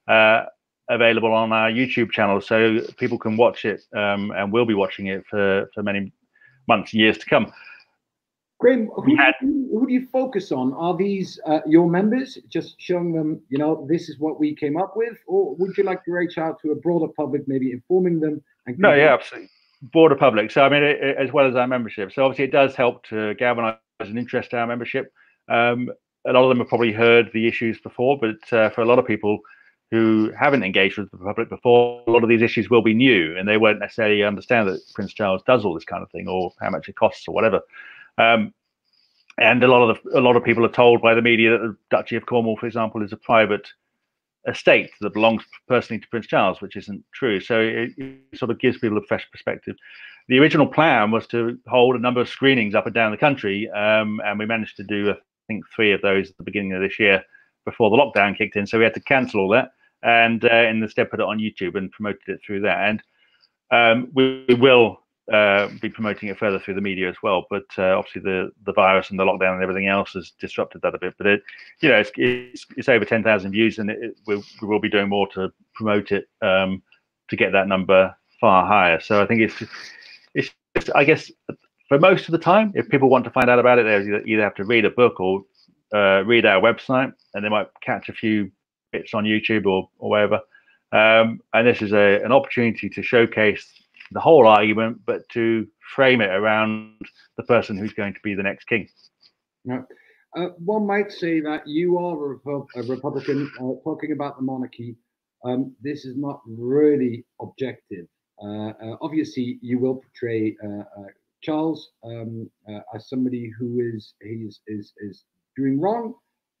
uh, available on our YouTube channel, so people can watch it, um, and we'll be watching it for for many months years to come. Graham, who, had, who do you focus on? Are these uh, your members, just showing them, you know, this is what we came up with, or would you like to reach out to a broader public, maybe informing them? no, yeah, absolutely, broader public. So I mean, it, it, as well as our membership. So obviously, it does help to galvanise an interest in our membership. Um, a lot of them have probably heard the issues before, but uh, for a lot of people, who haven't engaged with the public before, a lot of these issues will be new and they won't necessarily understand that Prince Charles does all this kind of thing or how much it costs or whatever. Um, and a lot of the, a lot of people are told by the media that the Duchy of Cornwall, for example, is a private estate that belongs personally to Prince Charles, which isn't true. So it, it, sort of gives people a fresh perspective. The original plan was to hold a number of screenings up and down the country, um, and we managed to do, I think, three of those at the beginning of this year before the lockdown kicked in. So we had to cancel all that and uh, instead put it on YouTube and promoted it through that. And um, we, we, will uh, be promoting it further through the media as well. But uh, obviously, the the virus and the lockdown and everything else has disrupted that a bit. But it, you know, it's it's, it's over ten thousand views, and it, it, we, we will be doing more to promote it um, to get that number far higher. So I think it's it's I guess for most of the time, if people want to find out about it, they either have to read a book or uh, read our website, and they might catch a few bits on YouTube or, or wherever. Um, and this is a, an opportunity to showcase the whole argument, but to frame it around the person who's going to be the next king. Yeah. Uh, one might say that you are a, Repu- a Republican uh, talking about the monarchy. Um, this is not really objective. Uh, uh obviously, you will portray uh, uh, Charles um, as somebody who is is is, is doing wrong,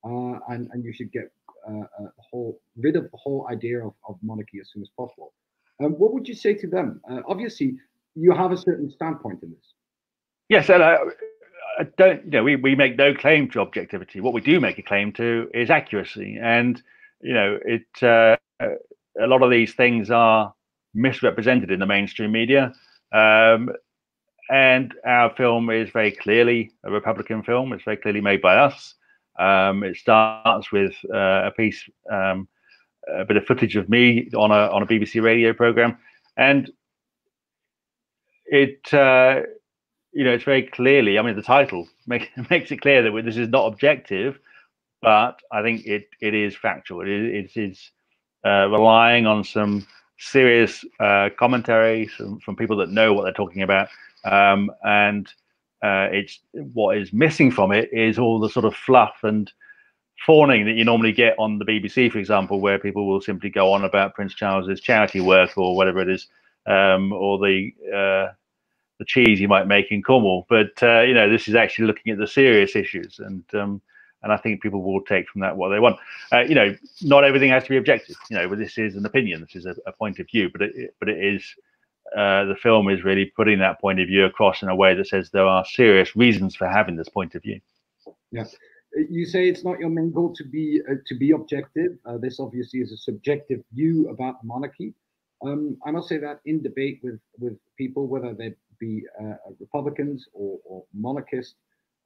and and you should get uh, uh, whole rid of the whole idea of, of monarchy as soon as possible. Um, what would you say to them? Uh, obviously, you have a certain standpoint in this. Yes, and I, I don't. You know, we, we make no claim to objectivity. What we do make a claim to is accuracy, and you know, it. Uh, a lot of these things are misrepresented in the mainstream media. Um, and our film is very clearly a Republican film. It's very clearly made by us. Um, it starts with uh, a piece, um, a bit of footage of me on a on a BBC radio program, and it uh, you know it's very clearly. I mean, the title (laughs) make, makes it clear that this is not objective, but I think it it is factual. It is, it is uh, relying on some serious uh, commentary from, from people that know what they're talking about, um, and uh, it's what is missing from it is all the sort of fluff and fawning that you normally get on the BBC, for example, where people will simply go on about Prince Charles's charity work or whatever it is, um, or the uh, the cheese you might make in Cornwall. But uh, you know, this is actually looking at the serious issues, and um, and I think people will take from that what they want. Uh, you know, not everything has to be objective. You know, but this is an opinion, this is a, a point of view, but it, but it is uh, the film is really putting that point of view across in a way that says there are serious reasons for having this point of view. Yes, you say it's not your main goal to be uh, to be objective. Uh, this obviously is a subjective view about monarchy. Um, I must say that in debate with with people, whether they be uh, Republicans or, or monarchists,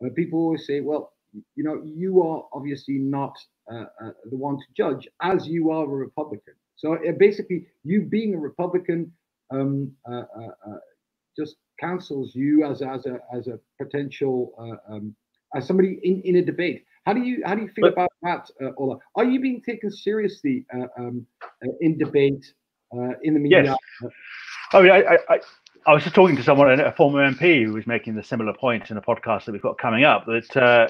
uh, people always say, "Well, you know, you are obviously not uh, the one to judge, as you are a Republican." So basically, you being a Republican um, just counsels you as as a as a potential um, as somebody in, in a debate. How do you how do you feel but, about that, uh, Olle? Are you being taken seriously uh, um, uh, in debate uh, in the media? Yes. I mean, I, I, I was just talking to someone, a former MP, who was making the similar point in a podcast that we've got coming up. That uh,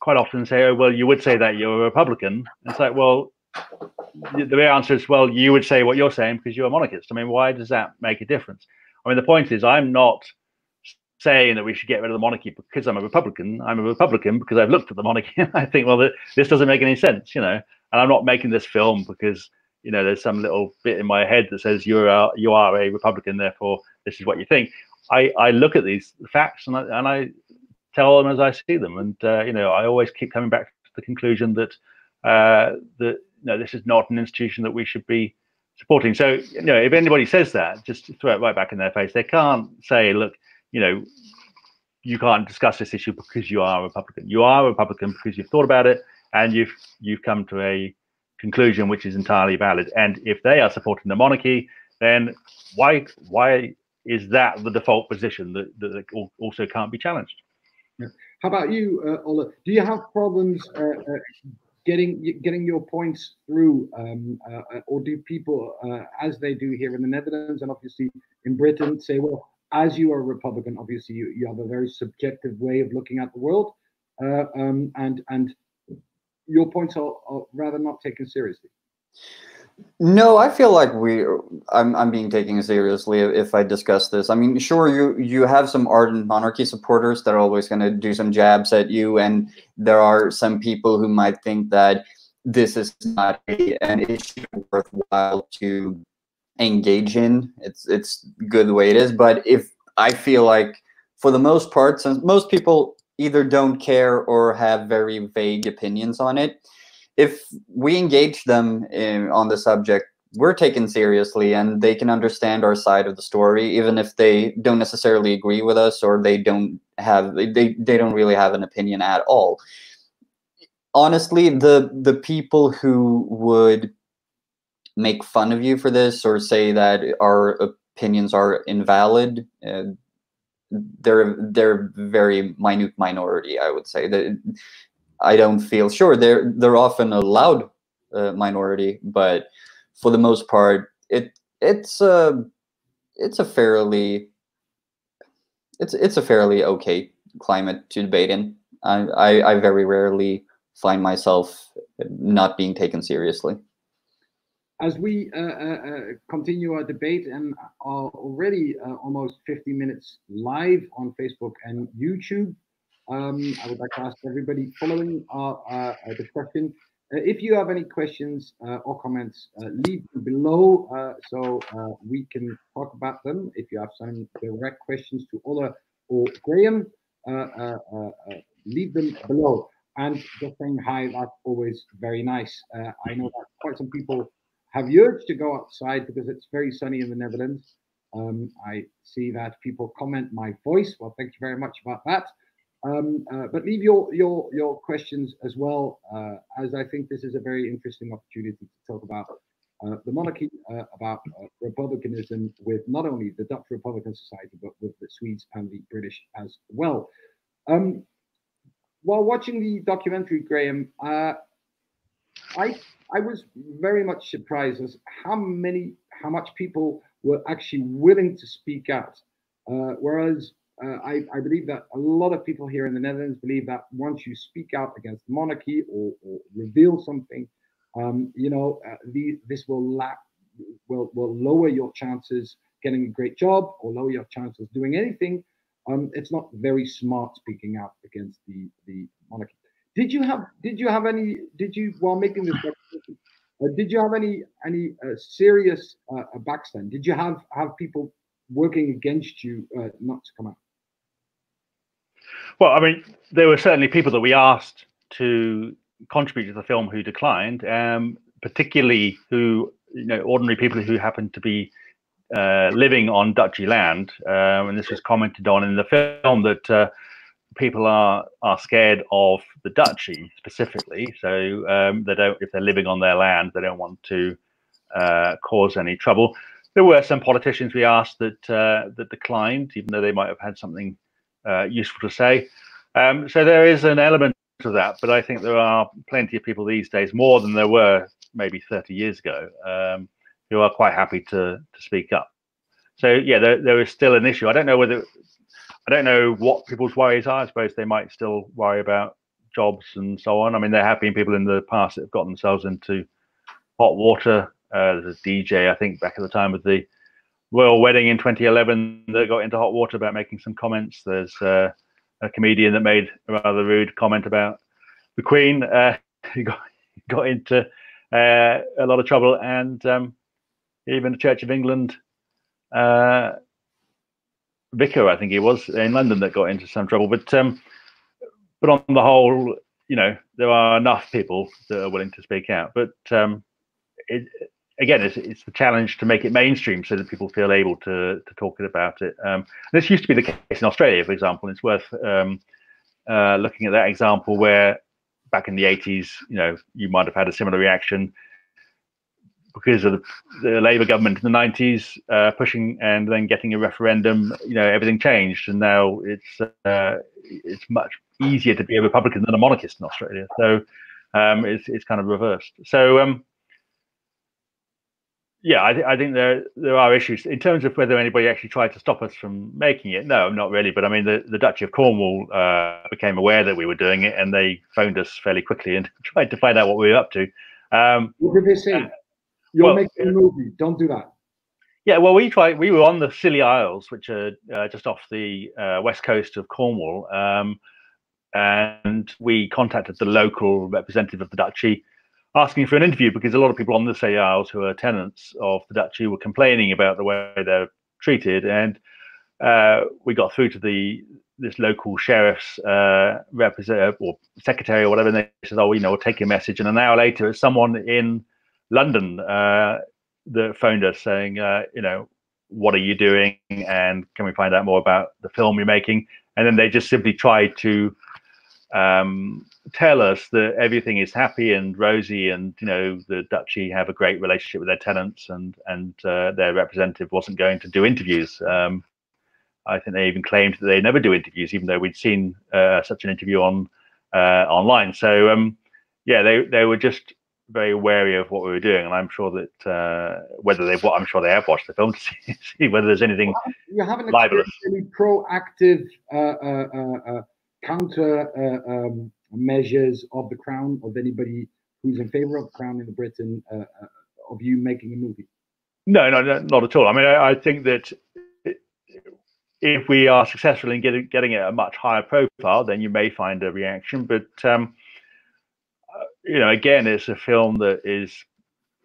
quite often say, "Oh, well, you would say that you're a Republican." It's like, well, the real answer is, well, you would say what you're saying because you're a monarchist. I mean, why does that make a difference? I mean, the point is, I'm not saying that we should get rid of the monarchy because I'm a Republican. I'm a Republican because I've looked at the monarchy and (laughs) I think, well, this doesn't make any sense, you know. And I'm not making this film because you know there's some little bit in my head that says you're a, you are a Republican, therefore this is what you think. I I look at these facts and I, and I tell them as I see them, and uh, you know I always keep coming back to the conclusion that uh, that know, this is not an institution that we should be supporting. So you know if anybody says that, just throw it right back in their face. They can't say, look you know, you can't discuss this issue because you are a Republican. You are a Republican because you've thought about it and you've you've come to a conclusion which is entirely valid. And if they are supporting the monarchy, then why why is that the default position that, that also can't be challenged? How about you, uh, Olle? Do you have problems uh, uh, getting getting your points through, um, uh, or do people, uh, as they do here in the Netherlands and obviously in Britain, say, well, as you are a Republican, obviously you, you have a very subjective way of looking at the world, uh, um, and and your points are, are, rather not taken seriously. No, I feel like we. I'm I'm being taken seriously if I discuss this. I mean, sure, you you have some ardent monarchy supporters that are always going to do some jabs at you, and there are some people who might think that this is not an issue worthwhile to engage in. It's it's good the way it is. But if I feel like for the most part, since most people either don't care or have very vague opinions on it, if we engage them in, on the subject, we're taken seriously and they can understand our side of the story, even if they don't necessarily agree with us or they don't have they, they don't really have an opinion at all. Honestly, the the people who would make fun of you for this or say that our opinions are invalid. Uh, they're they're very minute minority, I would say. That I don't feel sure they're they're often a loud uh, minority, but for the most part, it it's a it's a fairly it's it's a fairly okay climate to debate in. I, I, I very rarely find myself not being taken seriously as we uh, uh, uh, continue our debate and are already uh, almost 50 minutes live on Facebook and YouTube, um, I would like to ask everybody following our, our uh, discussion uh, if you have any questions uh, or comments, uh, leave them below uh, so we can talk about them. If you have some direct questions to Olle or Graham, leave them below. And just saying hi, that's always very nice. I know that quite some people have the urge to go outside because it's very sunny in the Netherlands. Um, I see that people comment my voice. Well, thank you very much about that. Um, uh, but leave your your your questions as well, uh, as I think this is a very interesting opportunity to talk about uh, the monarchy, uh, about uh, republicanism with not only the Dutch Republican Society but with the Swedes and the British as well. Um, while watching the documentary, Graham, uh, I I was very much surprised as how many, how much people were actually willing to speak out. Whereas uh, I, I, believe that a lot of people here in the Netherlands believe that once you speak out against monarchy or, or reveal something, um, you know, uh, the, this will, will will lower your chances getting a great job or lower your chances doing anything. Um, it's not very smart speaking out against the the monarchy. did you have did you have any did you while making this uh, did you have any any uh, serious uh, backstand? Did you have have people working against you uh, not to come out? Well, I mean, there were certainly people that we asked to contribute to the film who declined, um, particularly who you know ordinary people who happened to be uh, living on Duchy land, um, and this was commented on in the film that uh, people are are scared of the duchy specifically. So um, they don't, if they're living on their land, they don't want to uh, cause any trouble. There were some politicians we asked that uh, that declined, even though they might have had something uh, useful to say. Um, so there is an element of that, but I think there are plenty of people these days, more than there were maybe 30 years ago, um, who are quite happy to to speak up. So yeah, there, there is still an issue. I don't know whether I don't know what people's worries are. I suppose they might still worry about jobs and so on. I mean, there have been people in the past that have got themselves into hot water. Uh, there's a DJ, I think, back at the time of the royal wedding in 2011 that got into hot water about making some comments. There's uh, a comedian that made a rather rude comment about the Queen. Uh, (laughs) he got got into uh, a lot of trouble, and um, even the Church of England uh, vicar, I think he was in London, that got into some trouble. But um, but on the whole, you know, there are enough people that are willing to speak out. But um, it, again, it's, it's the challenge to make it mainstream so that people feel able to to talk about it. Um, this used to be the case in Australia, for example. It's worth um, uh, looking at that example where back in the 80s, you know, you might have had a similar reaction because of the, the Labour government in the 90s uh, pushing and then getting a referendum, you know, everything changed, and now it's uh, it's much easier to be a Republican than a monarchist in Australia. So um, it's it's kind of reversed. So um, yeah, I, th- I, think there there are issues in terms of whether anybody actually tried to stop us from making it. No, not really. But I mean, the, the Duchy of Cornwall uh, became aware that we were doing it, and they phoned us fairly quickly and (laughs) tried to find out what we were up to. Um, what did they say? You're well, making a movie. Don't do that. Yeah, well, we tried. We were on the Scilly Isles, which are uh, just off the uh, west coast of Cornwall, um, and we contacted the local representative of the duchy, asking for an interview because a lot of people on the Scilly Isles who are tenants of the duchy were complaining about the way they're treated, and uh, we got through to the this local sheriff's uh, representative or secretary or whatever, and they said, "Oh, you know, we'll take your message." And an hour later, someone in London uh, that phoned us saying, uh, you know, what are you doing, and can we find out more about the film you're making? And then they just simply tried to um, tell us that everything is happy and rosy, and you know the duchy have a great relationship with their tenants, and and uh, their representative wasn't going to do interviews. Um, I think they even claimed that they never do interviews, even though we'd seen uh, such an interview on uh, online. So um, yeah, they they were just very wary of what we were doing, and I'm sure that uh, whether they've, I'm sure they have watched the film to (laughs) see, see whether there's anything you haven't libelous. any proactive uh, uh, uh, uh counter uh, um, measures of the crown of anybody who's in favor of crown in Britain of you making a movie. No, no, no, not at all. I mean, I, I think that if we are successful in getting getting it a much higher profile, then you may find a reaction, but. Um, you know, again, it's a film that is,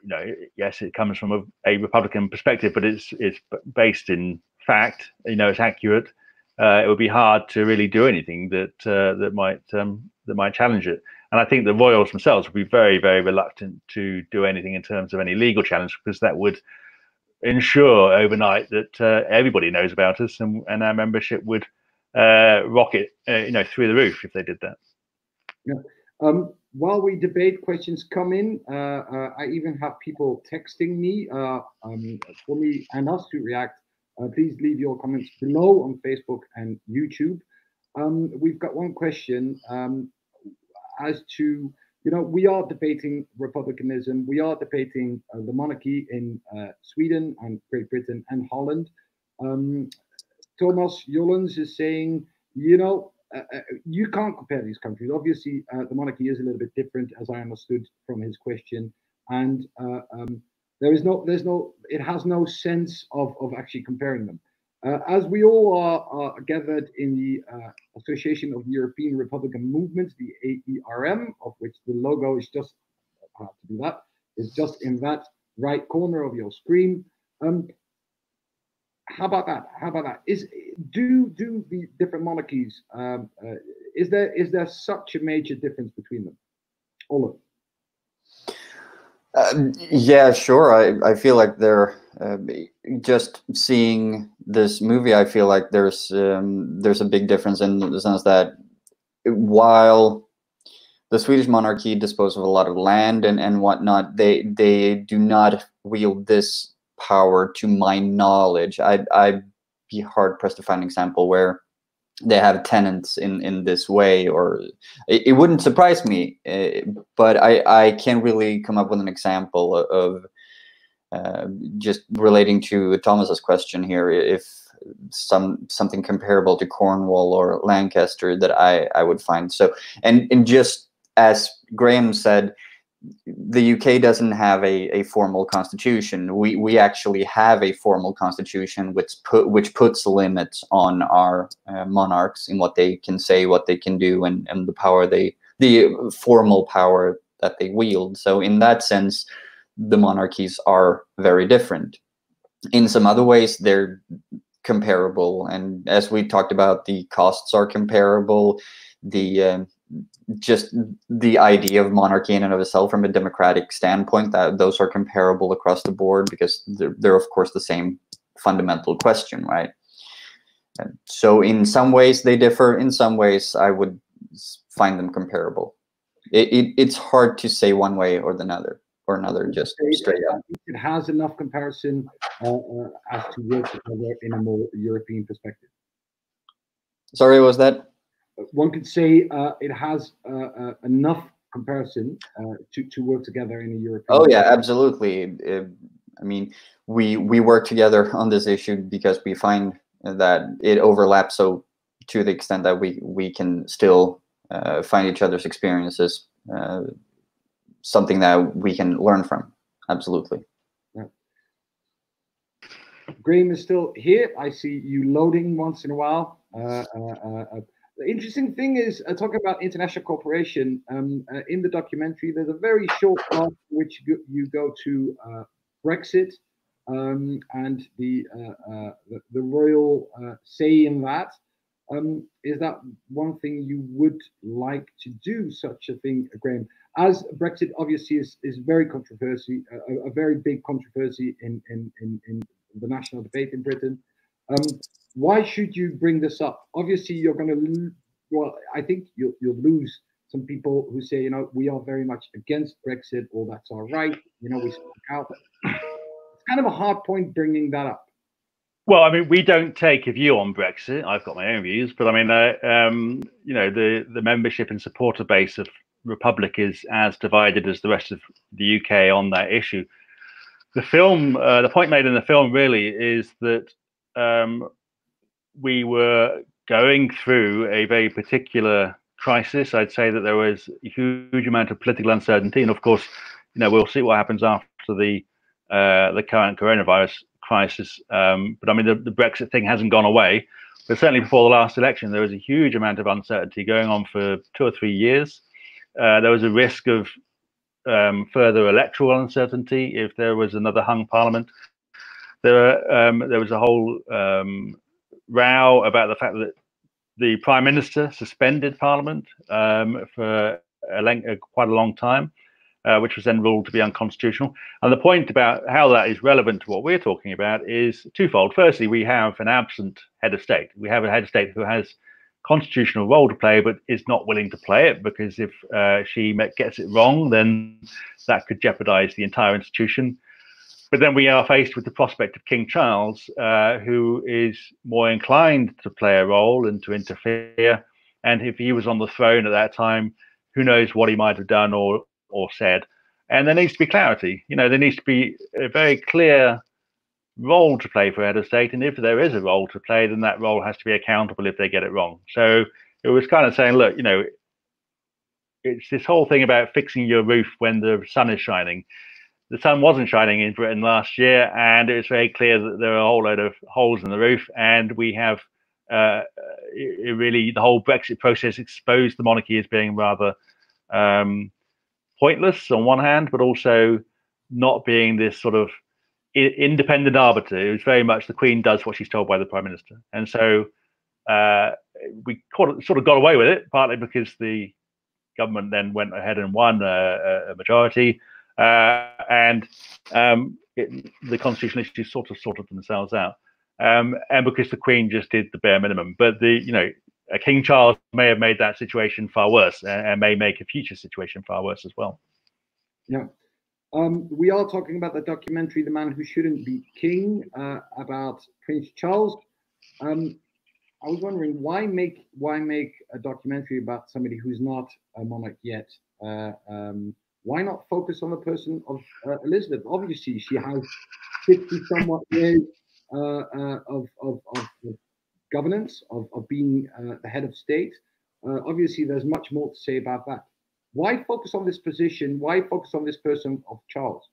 you know, yes, it comes from a, a Republican perspective, but it's it's based in fact. You know, it's accurate. Uh, it would be hard to really do anything that uh, that might um, that might challenge it. And I think the royals themselves would be very, very reluctant to do anything in terms of any legal challenge because that would ensure overnight that uh, everybody knows about us and, and our membership would uh, rocket, uh, you know, through the roof if they did that. Yeah. Um, while we debate, questions come in. Uh, I even have people texting me um, for me and us to react. Uh, please leave your comments below on Facebook and YouTube. Um, we've got one question um, as to, you know, we are debating republicanism. We are debating uh, the monarchy in uh, Sweden and Great Britain and Holland. Um, Thomas Jolens is saying, you know, uh, uh, you can't compare these countries. Obviously, uh, the monarchy is a little bit different, as I understood from his question, and um, there is no, there's no, it has no sense of of actually comparing them. Uh, as we all are, are gathered in the Association of European Republican Movements, the AERM, of which the logo is just uh, to do that is just in that right corner of your screen. Um, how about that? How about that? Is do do the different monarchies? Um, uh, is there is there such a major difference between them? Oliver. Uh, yeah, sure. I, I feel like they're uh, just seeing this movie. I feel like there's um, there's a big difference in the sense that while the Swedish monarchy disposed of a lot of land and, and whatnot, they they do not wield this power to my knowledge. I'd, I'd be hard pressed to find an example where they have tenants in in this way or it, it wouldn't surprise me uh, but i i can't really come up with an example of uh, just relating to thomas's question here if some something comparable to cornwall or lancaster that i i would find. So and and just as graham said the UK doesn't have a, a formal constitution. We we actually have a formal constitution which put which puts limits on our uh, monarchs in what they can say, what they can do, and and the power they the formal power that they wield. So in that sense, the monarchies are very different. In some other ways, they're comparable, and as we talked about, the costs are comparable. The uh, just the idea of monarchy in and of itself from a democratic standpoint that those are comparable across the board because they're, they're of course the same fundamental question right? And so in some ways they differ in some ways i would find them comparable. It, it it's hard to say one way or the other or another just straight up. it has enough comparison uh, uh, as to work together in a more european perspective. Sorry was that one could say uh, it has uh, uh, enough comparison uh, to to work together in a European. Oh yeah, absolutely. I mean, we we work together on this issue because we find that it overlaps so to the extent that we we can still uh, find each other's experiences uh, something that we can learn from. Absolutely. Yeah. Graham is still here. I see you loading once in a while the interesting thing is uh, talking about international cooperation. Um, uh, in the documentary, there's a very short part which you, go to uh, Brexit um, and the, uh, uh, the, the royal uh, say in that. Um, is that one thing you would like to do such a thing, Graham? As Brexit obviously is, is very controversy, a, a very big controversy in, in, in, in the national debate in Britain. Why should you bring this up? Obviously, you're going to, well, I think you'll, you'll lose some people who say, you know, we are very much against Brexit or that's all right. You know, we speak out. It's kind of a hard point bringing that up. Well, I mean, we don't take a view on Brexit. I've got my own views, but I mean, uh, um, you know, the the membership and supporter base of Republic is as divided as the rest of the UK on that issue. The film, uh, the point made in the film, really is that um, we were going through a very particular crisis. I'd say that there was a huge amount of political uncertainty, and of course, you know, we'll see what happens after the uh, the current coronavirus crisis. Um, but I mean, the, the, Brexit thing hasn't gone away. But certainly before the last election, there was a huge amount of uncertainty going on for two or three years. Uh, there was a risk of um, further electoral uncertainty if there was another hung parliament. There, um, there was a whole um, row about the fact that the prime minister suspended parliament um, for a length, uh, quite a long time, uh, which was then ruled to be unconstitutional. And the point about how that is relevant to what we're talking about is twofold. Firstly, we have an absent head of state. We have a head of state who has constitutional role to play, but is not willing to play it because if uh, she gets it wrong, then that could jeopardize the entire institution. But then we are faced with the prospect of King Charles, uh, who is more inclined to play a role and to interfere. And if he was on the throne at that time, who knows what he might have done or or said. And there needs to be clarity. You know, there needs to be a very clear role to play for head of state. And if there is a role to play, then that role has to be accountable if they get it wrong. So it was kind of saying, look, you know, it's this whole thing about fixing your roof when the sun is shining the sun wasn't shining in Britain last year, and it was very clear that there are a whole load of holes in the roof, and we have uh, it, it really the whole Brexit process exposed the monarchy as being rather um, pointless on one hand, but also not being this sort of independent arbiter. It was very much the Queen does what she's told by the Prime Minister, and so uh, we sort of got away with it partly because the government then went ahead and won a, a majority, uh, and um, it, the constitutional issues sort of sorted themselves out, um, and because the Queen just did the bare minimum. But the you know a King Charles may have made that situation far worse, and, and may make a future situation far worse as well. Yeah. Um, we are talking about the documentary "The Man Who Shouldn't Be King" uh, about Prince Charles. Um, I was wondering why make why make a documentary about somebody who's not a monarch yet? Uh, um, why not focus on the person of uh, Elizabeth? Obviously, she has fifty somewhat years uh, uh, of, of, of, governance, of, of being uh, the head of state. obviously, there's much more to say about that. Why focus on this position? Why focus on this person of Charles?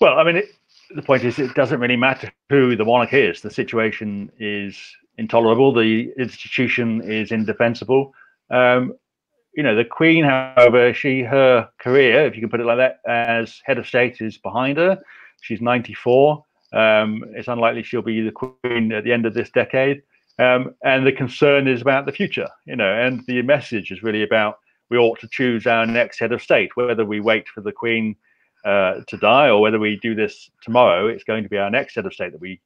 Well, I mean, it, the point is, it doesn't really matter who the monarch is. The situation is intolerable. The institution is indefensible. Um, you know, the Queen, however, she her career, if you can put it like that, as head of state is behind her. She's 94. Um, it's unlikely she'll be the Queen at the end of this decade. Um, and the concern is about the future, you know, and the message is really about we ought to choose our next head of state. Whether we wait for the Queen uh, to die or whether we do this tomorrow, it's going to be our next head of state that we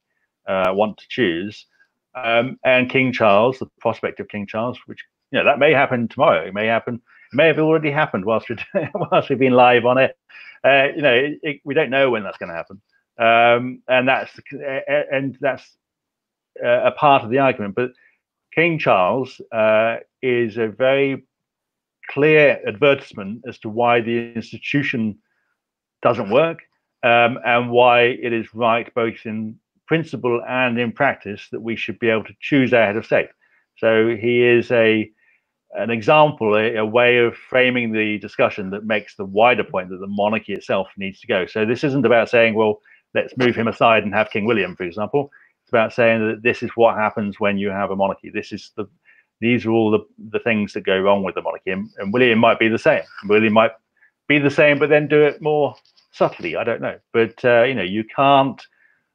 uh, want to choose. Um, and King Charles, the prospect of King Charles, which you know that may happen tomorrow. It may happen. It may have already happened whilst we (laughs) whilst we've been live on it. Uh, you know, it, it, we don't know when that's going to happen, um, and that's and that's uh, a part of the argument. But King Charles uh, is a very clear advertisement as to why the institution doesn't work um, and why it is right, both in principle and in practice, that we should be able to choose our head of state. So he is a an example, a, a, way of framing the discussion that makes the wider point that the monarchy itself needs to go. So this isn't about saying, well, let's move him aside and have King William, for example. It's about saying that this is what happens when you have a monarchy. This is the these are all the, the things that go wrong with the monarchy. And, and William might be the same. William might be the same, but then do it more subtly. I don't know. But, uh, you know, you can't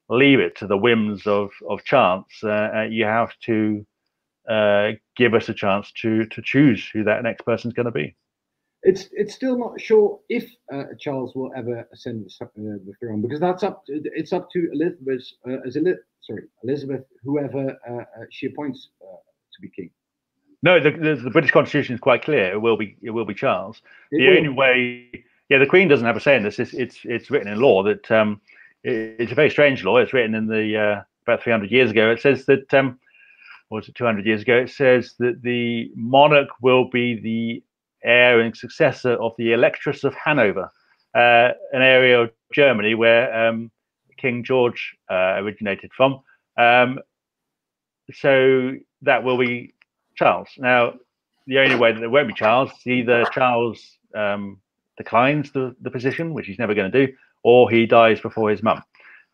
leave it to the whims of, of chance. Uh, uh you have to uh, give us a chance to, to choose who that next person is going to be. It's it's still not sure if uh, Charles will ever ascend the, uh, the, throne because that's up. To, it's up to Elizabeth as Elizabeth, sorry Elizabeth, whoever she appoints to be king. No, the, the, the, British Constitution is quite clear. It will be it will be Charles. It the will. only way, yeah, the Queen doesn't have a say in this. It's it's, it's written in law that um, it, it's a very strange law. It's written in the uh, about 300 years ago. It says that, um, was it 200 years ago? It says that the monarch will be the heir and successor of the Electress of Hanover, uh, an area of Germany where um, King George uh, originated from. Um, so that will be Charles. Now, the only way that there won't be Charles is either Charles um, declines the, the position, which he's never going to do, or he dies before his mum,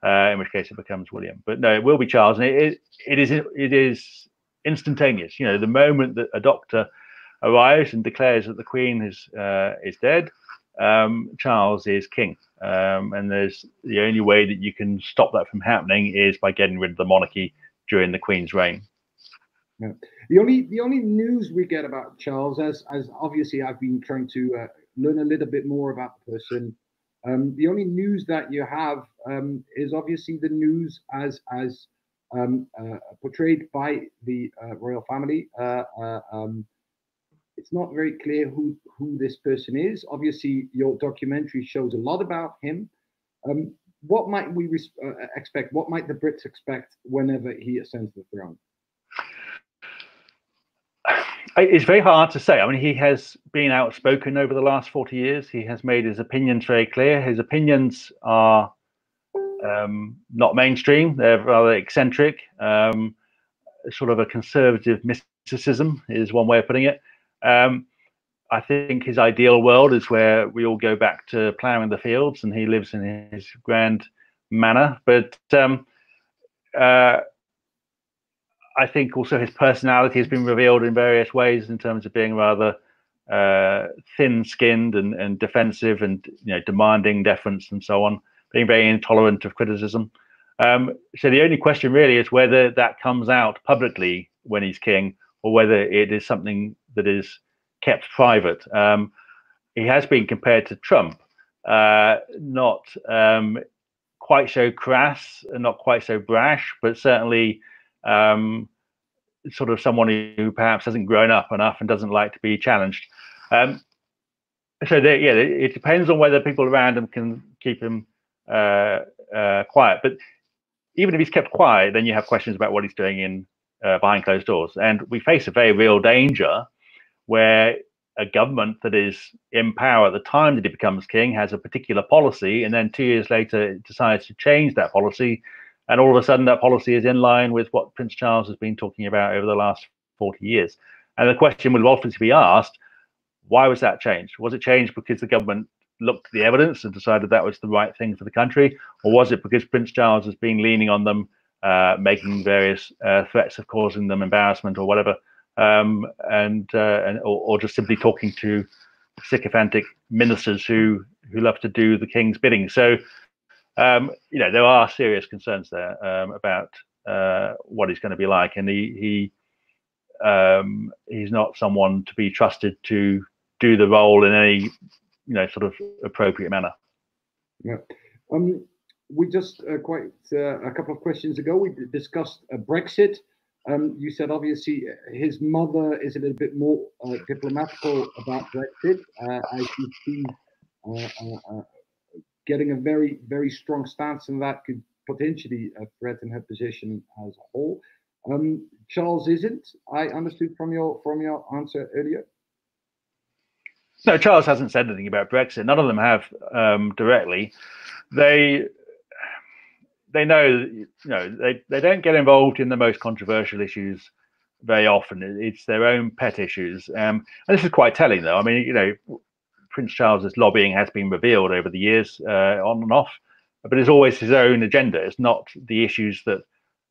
uh, in which case it becomes William. But no, it will be Charles, and it, it is it is instantaneous. You know, the moment that a doctor arrives and declares that the Queen is uh, is dead, um, Charles is king, um, and there's the only way that you can stop that from happening is by getting rid of the monarchy during the Queen's reign. Yeah. The only the only news we get about Charles, as as obviously I've been trying to uh, learn a little bit more about the person. Um, the only news that you have um, is obviously the news as as um, uh, portrayed by the uh, royal family. Uh, um, it's not very clear who who this person is. Obviously, your documentary shows a lot about him. Um, what might we uh, expect? What might the Brits expect whenever he ascends the throne? it's very hard to say. I mean, he has been outspoken over the last 40 years. He has made his opinions very clear. His opinions are um, not mainstream, they're rather eccentric. Um, sort of a conservative mysticism is one way of putting it. Um, I think his ideal world is where we all go back to ploughing the fields and he lives in his grand manner. But um, uh, I think also his personality has been revealed in various ways in terms of being rather uh, thin-skinned and, and defensive and you know demanding deference and so on, being very intolerant of criticism. Um, so the only question really is whether that comes out publicly when he's king, or whether it is something that is kept private. Um, he has been compared to Trump, uh, not um, quite so crass and not quite so brash, but certainly um, sort of someone who perhaps hasn't grown up enough and doesn't like to be challenged. Um, so yeah, it depends on whether people around him can keep him quiet. But even if he's kept quiet, then you have questions about what he's doing in uh, behind closed doors. And we face a very real danger where a government that is in power at the time that he becomes king has a particular policy, and then two years later decides to change that policy, and all of a sudden that policy is in line with what Prince Charles has been talking about over the last 40 years. And the question will obviously be asked: Why was that changed? Was it changed because the government looked at the evidence and decided that was the right thing for the country, or was it because Prince Charles has been leaning on them, uh, making various uh, threats of causing them embarrassment or whatever, um, and uh, and or, or, just simply talking to sycophantic ministers who who love to do the king's bidding? So, um, you know, there are serious concerns there um, about uh, what he's going to be like, and he he. Um, he's not someone to be trusted to do the role in any you know sort of appropriate manner. Yeah. Um, we just uh, quite uh, a couple of questions ago we discussed uh, Brexit. Um, you said obviously his mother is a little bit more uh, diplomatical about Brexit, uh, as you see, uh, getting a very very strong stance, and that could potentially threaten her position as a whole. Um, Charles isn't. I understood from your from your answer earlier. No, Charles hasn't said anything about Brexit. None of them have um, directly. They they know you know they, they don't get involved in the most controversial issues very often. It's their own pet issues. Um, and this is quite telling, though. I mean, you know, Prince Charles's lobbying has been revealed over the years, uh, on and off, but it's always his own agenda. It's not the issues that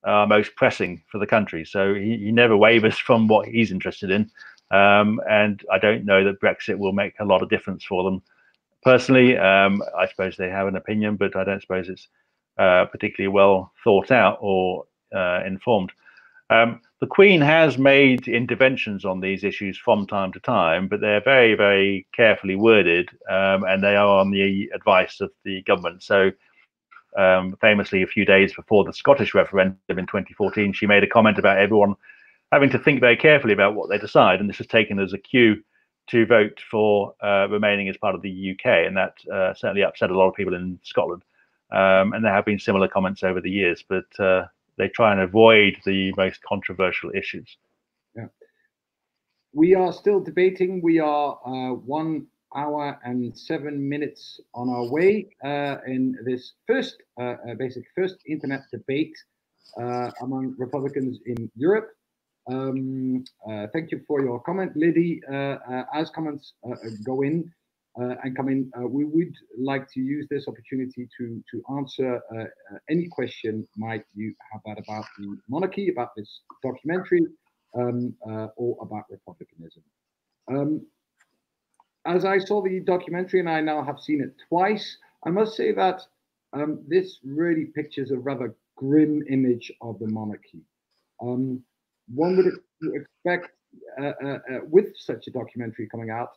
are most pressing for the country. So he, he never wavers from what he's interested in. Um, and I don't know that Brexit will make a lot of difference for them. Personally, um, I suppose they have an opinion, but I don't suppose it's uh, particularly well thought out or uh, informed. Um, the Queen has made interventions on these issues from time to time, but they're very, very carefully worded, um, and they are on the advice of the government. So, um, famously, a few days before the Scottish referendum in 2014, she made a comment about everyone having to think very carefully about what they decide, and this is taken as a cue to vote for uh, remaining as part of the UK, and that uh, certainly upset a lot of people in Scotland. Um, and there have been similar comments over the years, but uh, they try and avoid the most controversial issues. We are still debating. We are uh, one hour and seven minutes on our way uh, in this first, uh, basic first internet debate among Republicans in Europe. Um, uh, thank you for your comment, Liddy. Uh, uh, as comments go in and come in, we would like to use this opportunity to to answer any question might you have had about the monarchy, about this documentary, um, or about republicanism. Um, as I saw the documentary, and I now have seen it twice, I must say that um, this really pictures a rather grim image of the monarchy. Um, one would expect uh, uh, uh, with such a documentary coming out,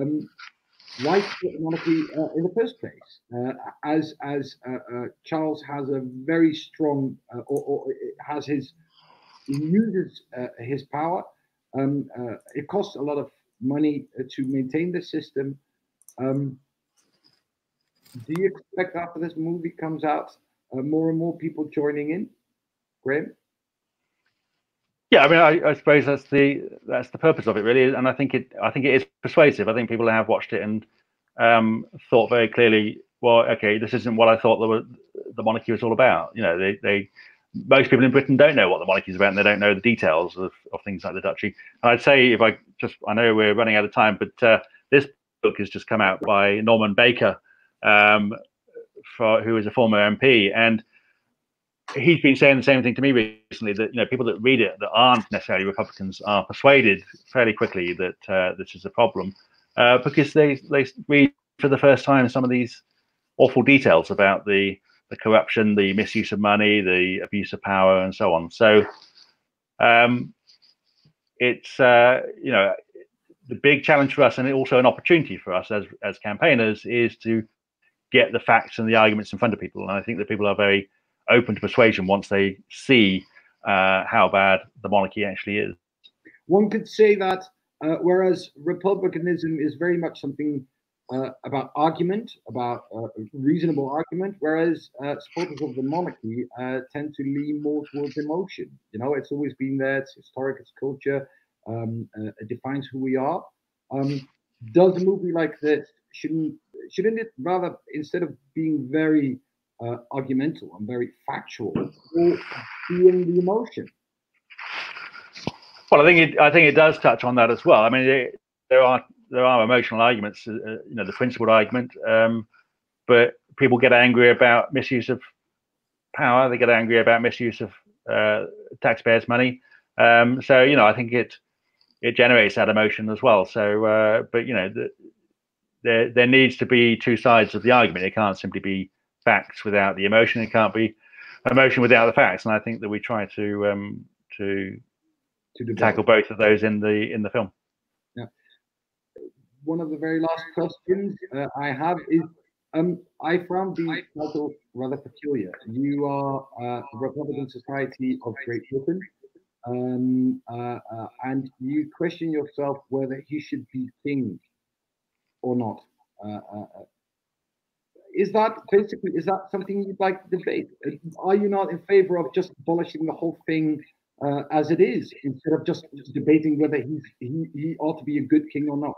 um, the monarchy uh, in the first place? Uh, as as uh, Charles has a very strong, or, or, has his he uses his power. Um, it costs a lot of money to maintain the system. Um, do you expect after this movie comes out, more and more people joining in, Graham? Yeah, I mean, I, I, suppose that's the that's the purpose of it, really, and I think it I think it is persuasive. I think people have watched it and um, thought very clearly, well, okay, this isn't what I thought the the monarchy was all about. You know, they they most people in Britain don't know what the monarchy is about, and they don't know the details of, of things like the duchy. And I'd say if I just I know we're running out of time, but uh, this book has just come out by Norman Baker, um, for, who is a former MP, and he's been saying the same thing to me recently that you know people that read it that aren't necessarily Republicans are persuaded fairly quickly that uh, this is a problem uh, because they they read for the first time some of these awful details about the the corruption, the misuse of money, the abuse of power, and so on. So um, it's uh, you know the big challenge for us, and also an opportunity for us as as campaigners, is to get the facts and the arguments in front of people. And I think that people are very open to persuasion once they see uh, how bad the monarchy actually is. One could say that uh, whereas republicanism is very much something uh, about argument, about uh, reasonable argument, whereas uh, supporters of the monarchy uh, tend to lean more towards emotion. You know, it's always been there. It's historic. It's culture. Um, it defines who we are. Um, does a movie like this shouldn't shouldn't it rather instead of being very uh, argumental and very factual, or being the emotion? Well, I think it. I think it does touch on that as well. I mean, it, there are there are emotional arguments. Uh, you know, the principled argument, um, but people get angry about misuse of power. They get angry about misuse of uh, taxpayers' money. Um, so you know, I think it it generates that emotion as well. So, uh, but you know, the, there there needs to be two sides of the argument. It can't simply be facts without the emotion. It can't be emotion without the facts. And I think that we try to um, to to tackle both of those in the in the film. Yeah. One of the very last questions uh, I have is um, I found the title rather peculiar. You are uh, Republican Society of Great Britain, um, uh, uh, and you question yourself whether he should be king or not. Is that basically is that something you'd like to debate? Are you not in favor of just abolishing the whole thing uh, as it is instead of just debating whether he's, he he ought to be a good king or not?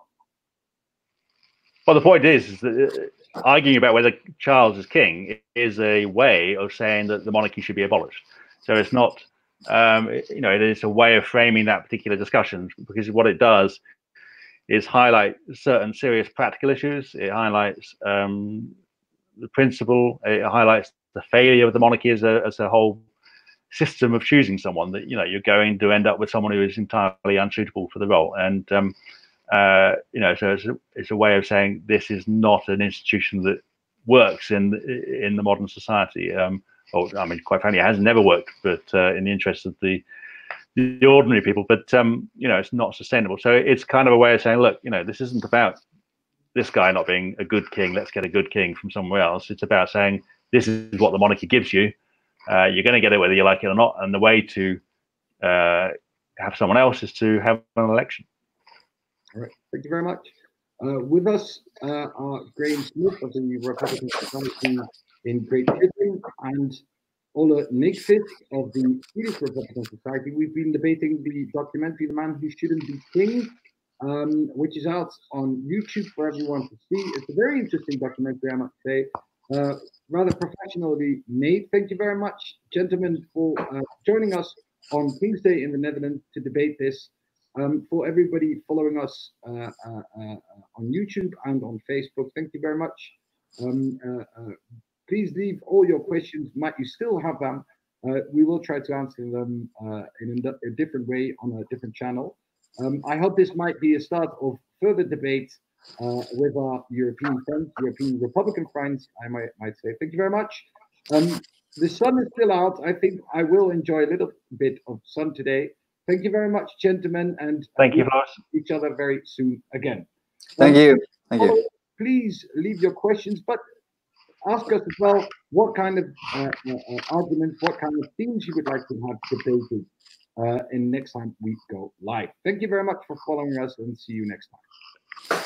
Well, the point is, is that uh, arguing about whether Charles is king is a way of saying that the monarchy should be abolished. So it's not, um, you know, it is a way of framing that particular discussion because what it does is highlight certain serious practical issues. It highlights um, the principle. It highlights the failure of the monarchy as a as a whole system of choosing someone. That you know you're going to end up with someone who is entirely unsuitable for the role. And um, uh, you know, so it's a, it's a way of saying this is not an institution that works in in the modern society. Um, or I mean, quite frankly, it has never worked. But uh, in the interest of the the ordinary people, but um, you know, it's not sustainable. So it's kind of a way of saying, look, you know, this isn't about this guy not being a good king. Let's get a good king from somewhere else. It's about saying this is what the monarchy gives you. Uh, you're going to get it whether you like it or not. And the way to uh, have someone else is to have an election. All right. Thank you very much. Uh, with us uh, are Graham Smith of the Republican Society in Great Britain and Olle Nykvist of the Swedish Republican Society. We've been debating the documentary The Man Who Shouldn't Be King, um, which is out on YouTube for everyone to see. It's a very interesting documentary, I must say. Uh, rather professionally made. Thank you very much, gentlemen, for uh, joining us on King's Day in the Netherlands to debate this. Um, for everybody following us uh, uh, uh on YouTube and on Facebook, thank you very much. Um, uh, please leave all your questions. Might you still have them? we will try to answer them in a, different way on a different channel. Um, I hope this might be a start of further debate uh, with our European friends, European Republican friends, I might, might say. Thank you very much. Um, the sun is still out. I think I will enjoy a little bit of sun today. Thank you very much, gentlemen, and thank you, Lars. Each other very soon again. Thank um, you. Thank you. Please leave your questions, but ask us as well what kind of uh, uh, uh arguments, what kind of things you would like to have debated uh, in next time we go live. Thank you very much for following us and see you next time.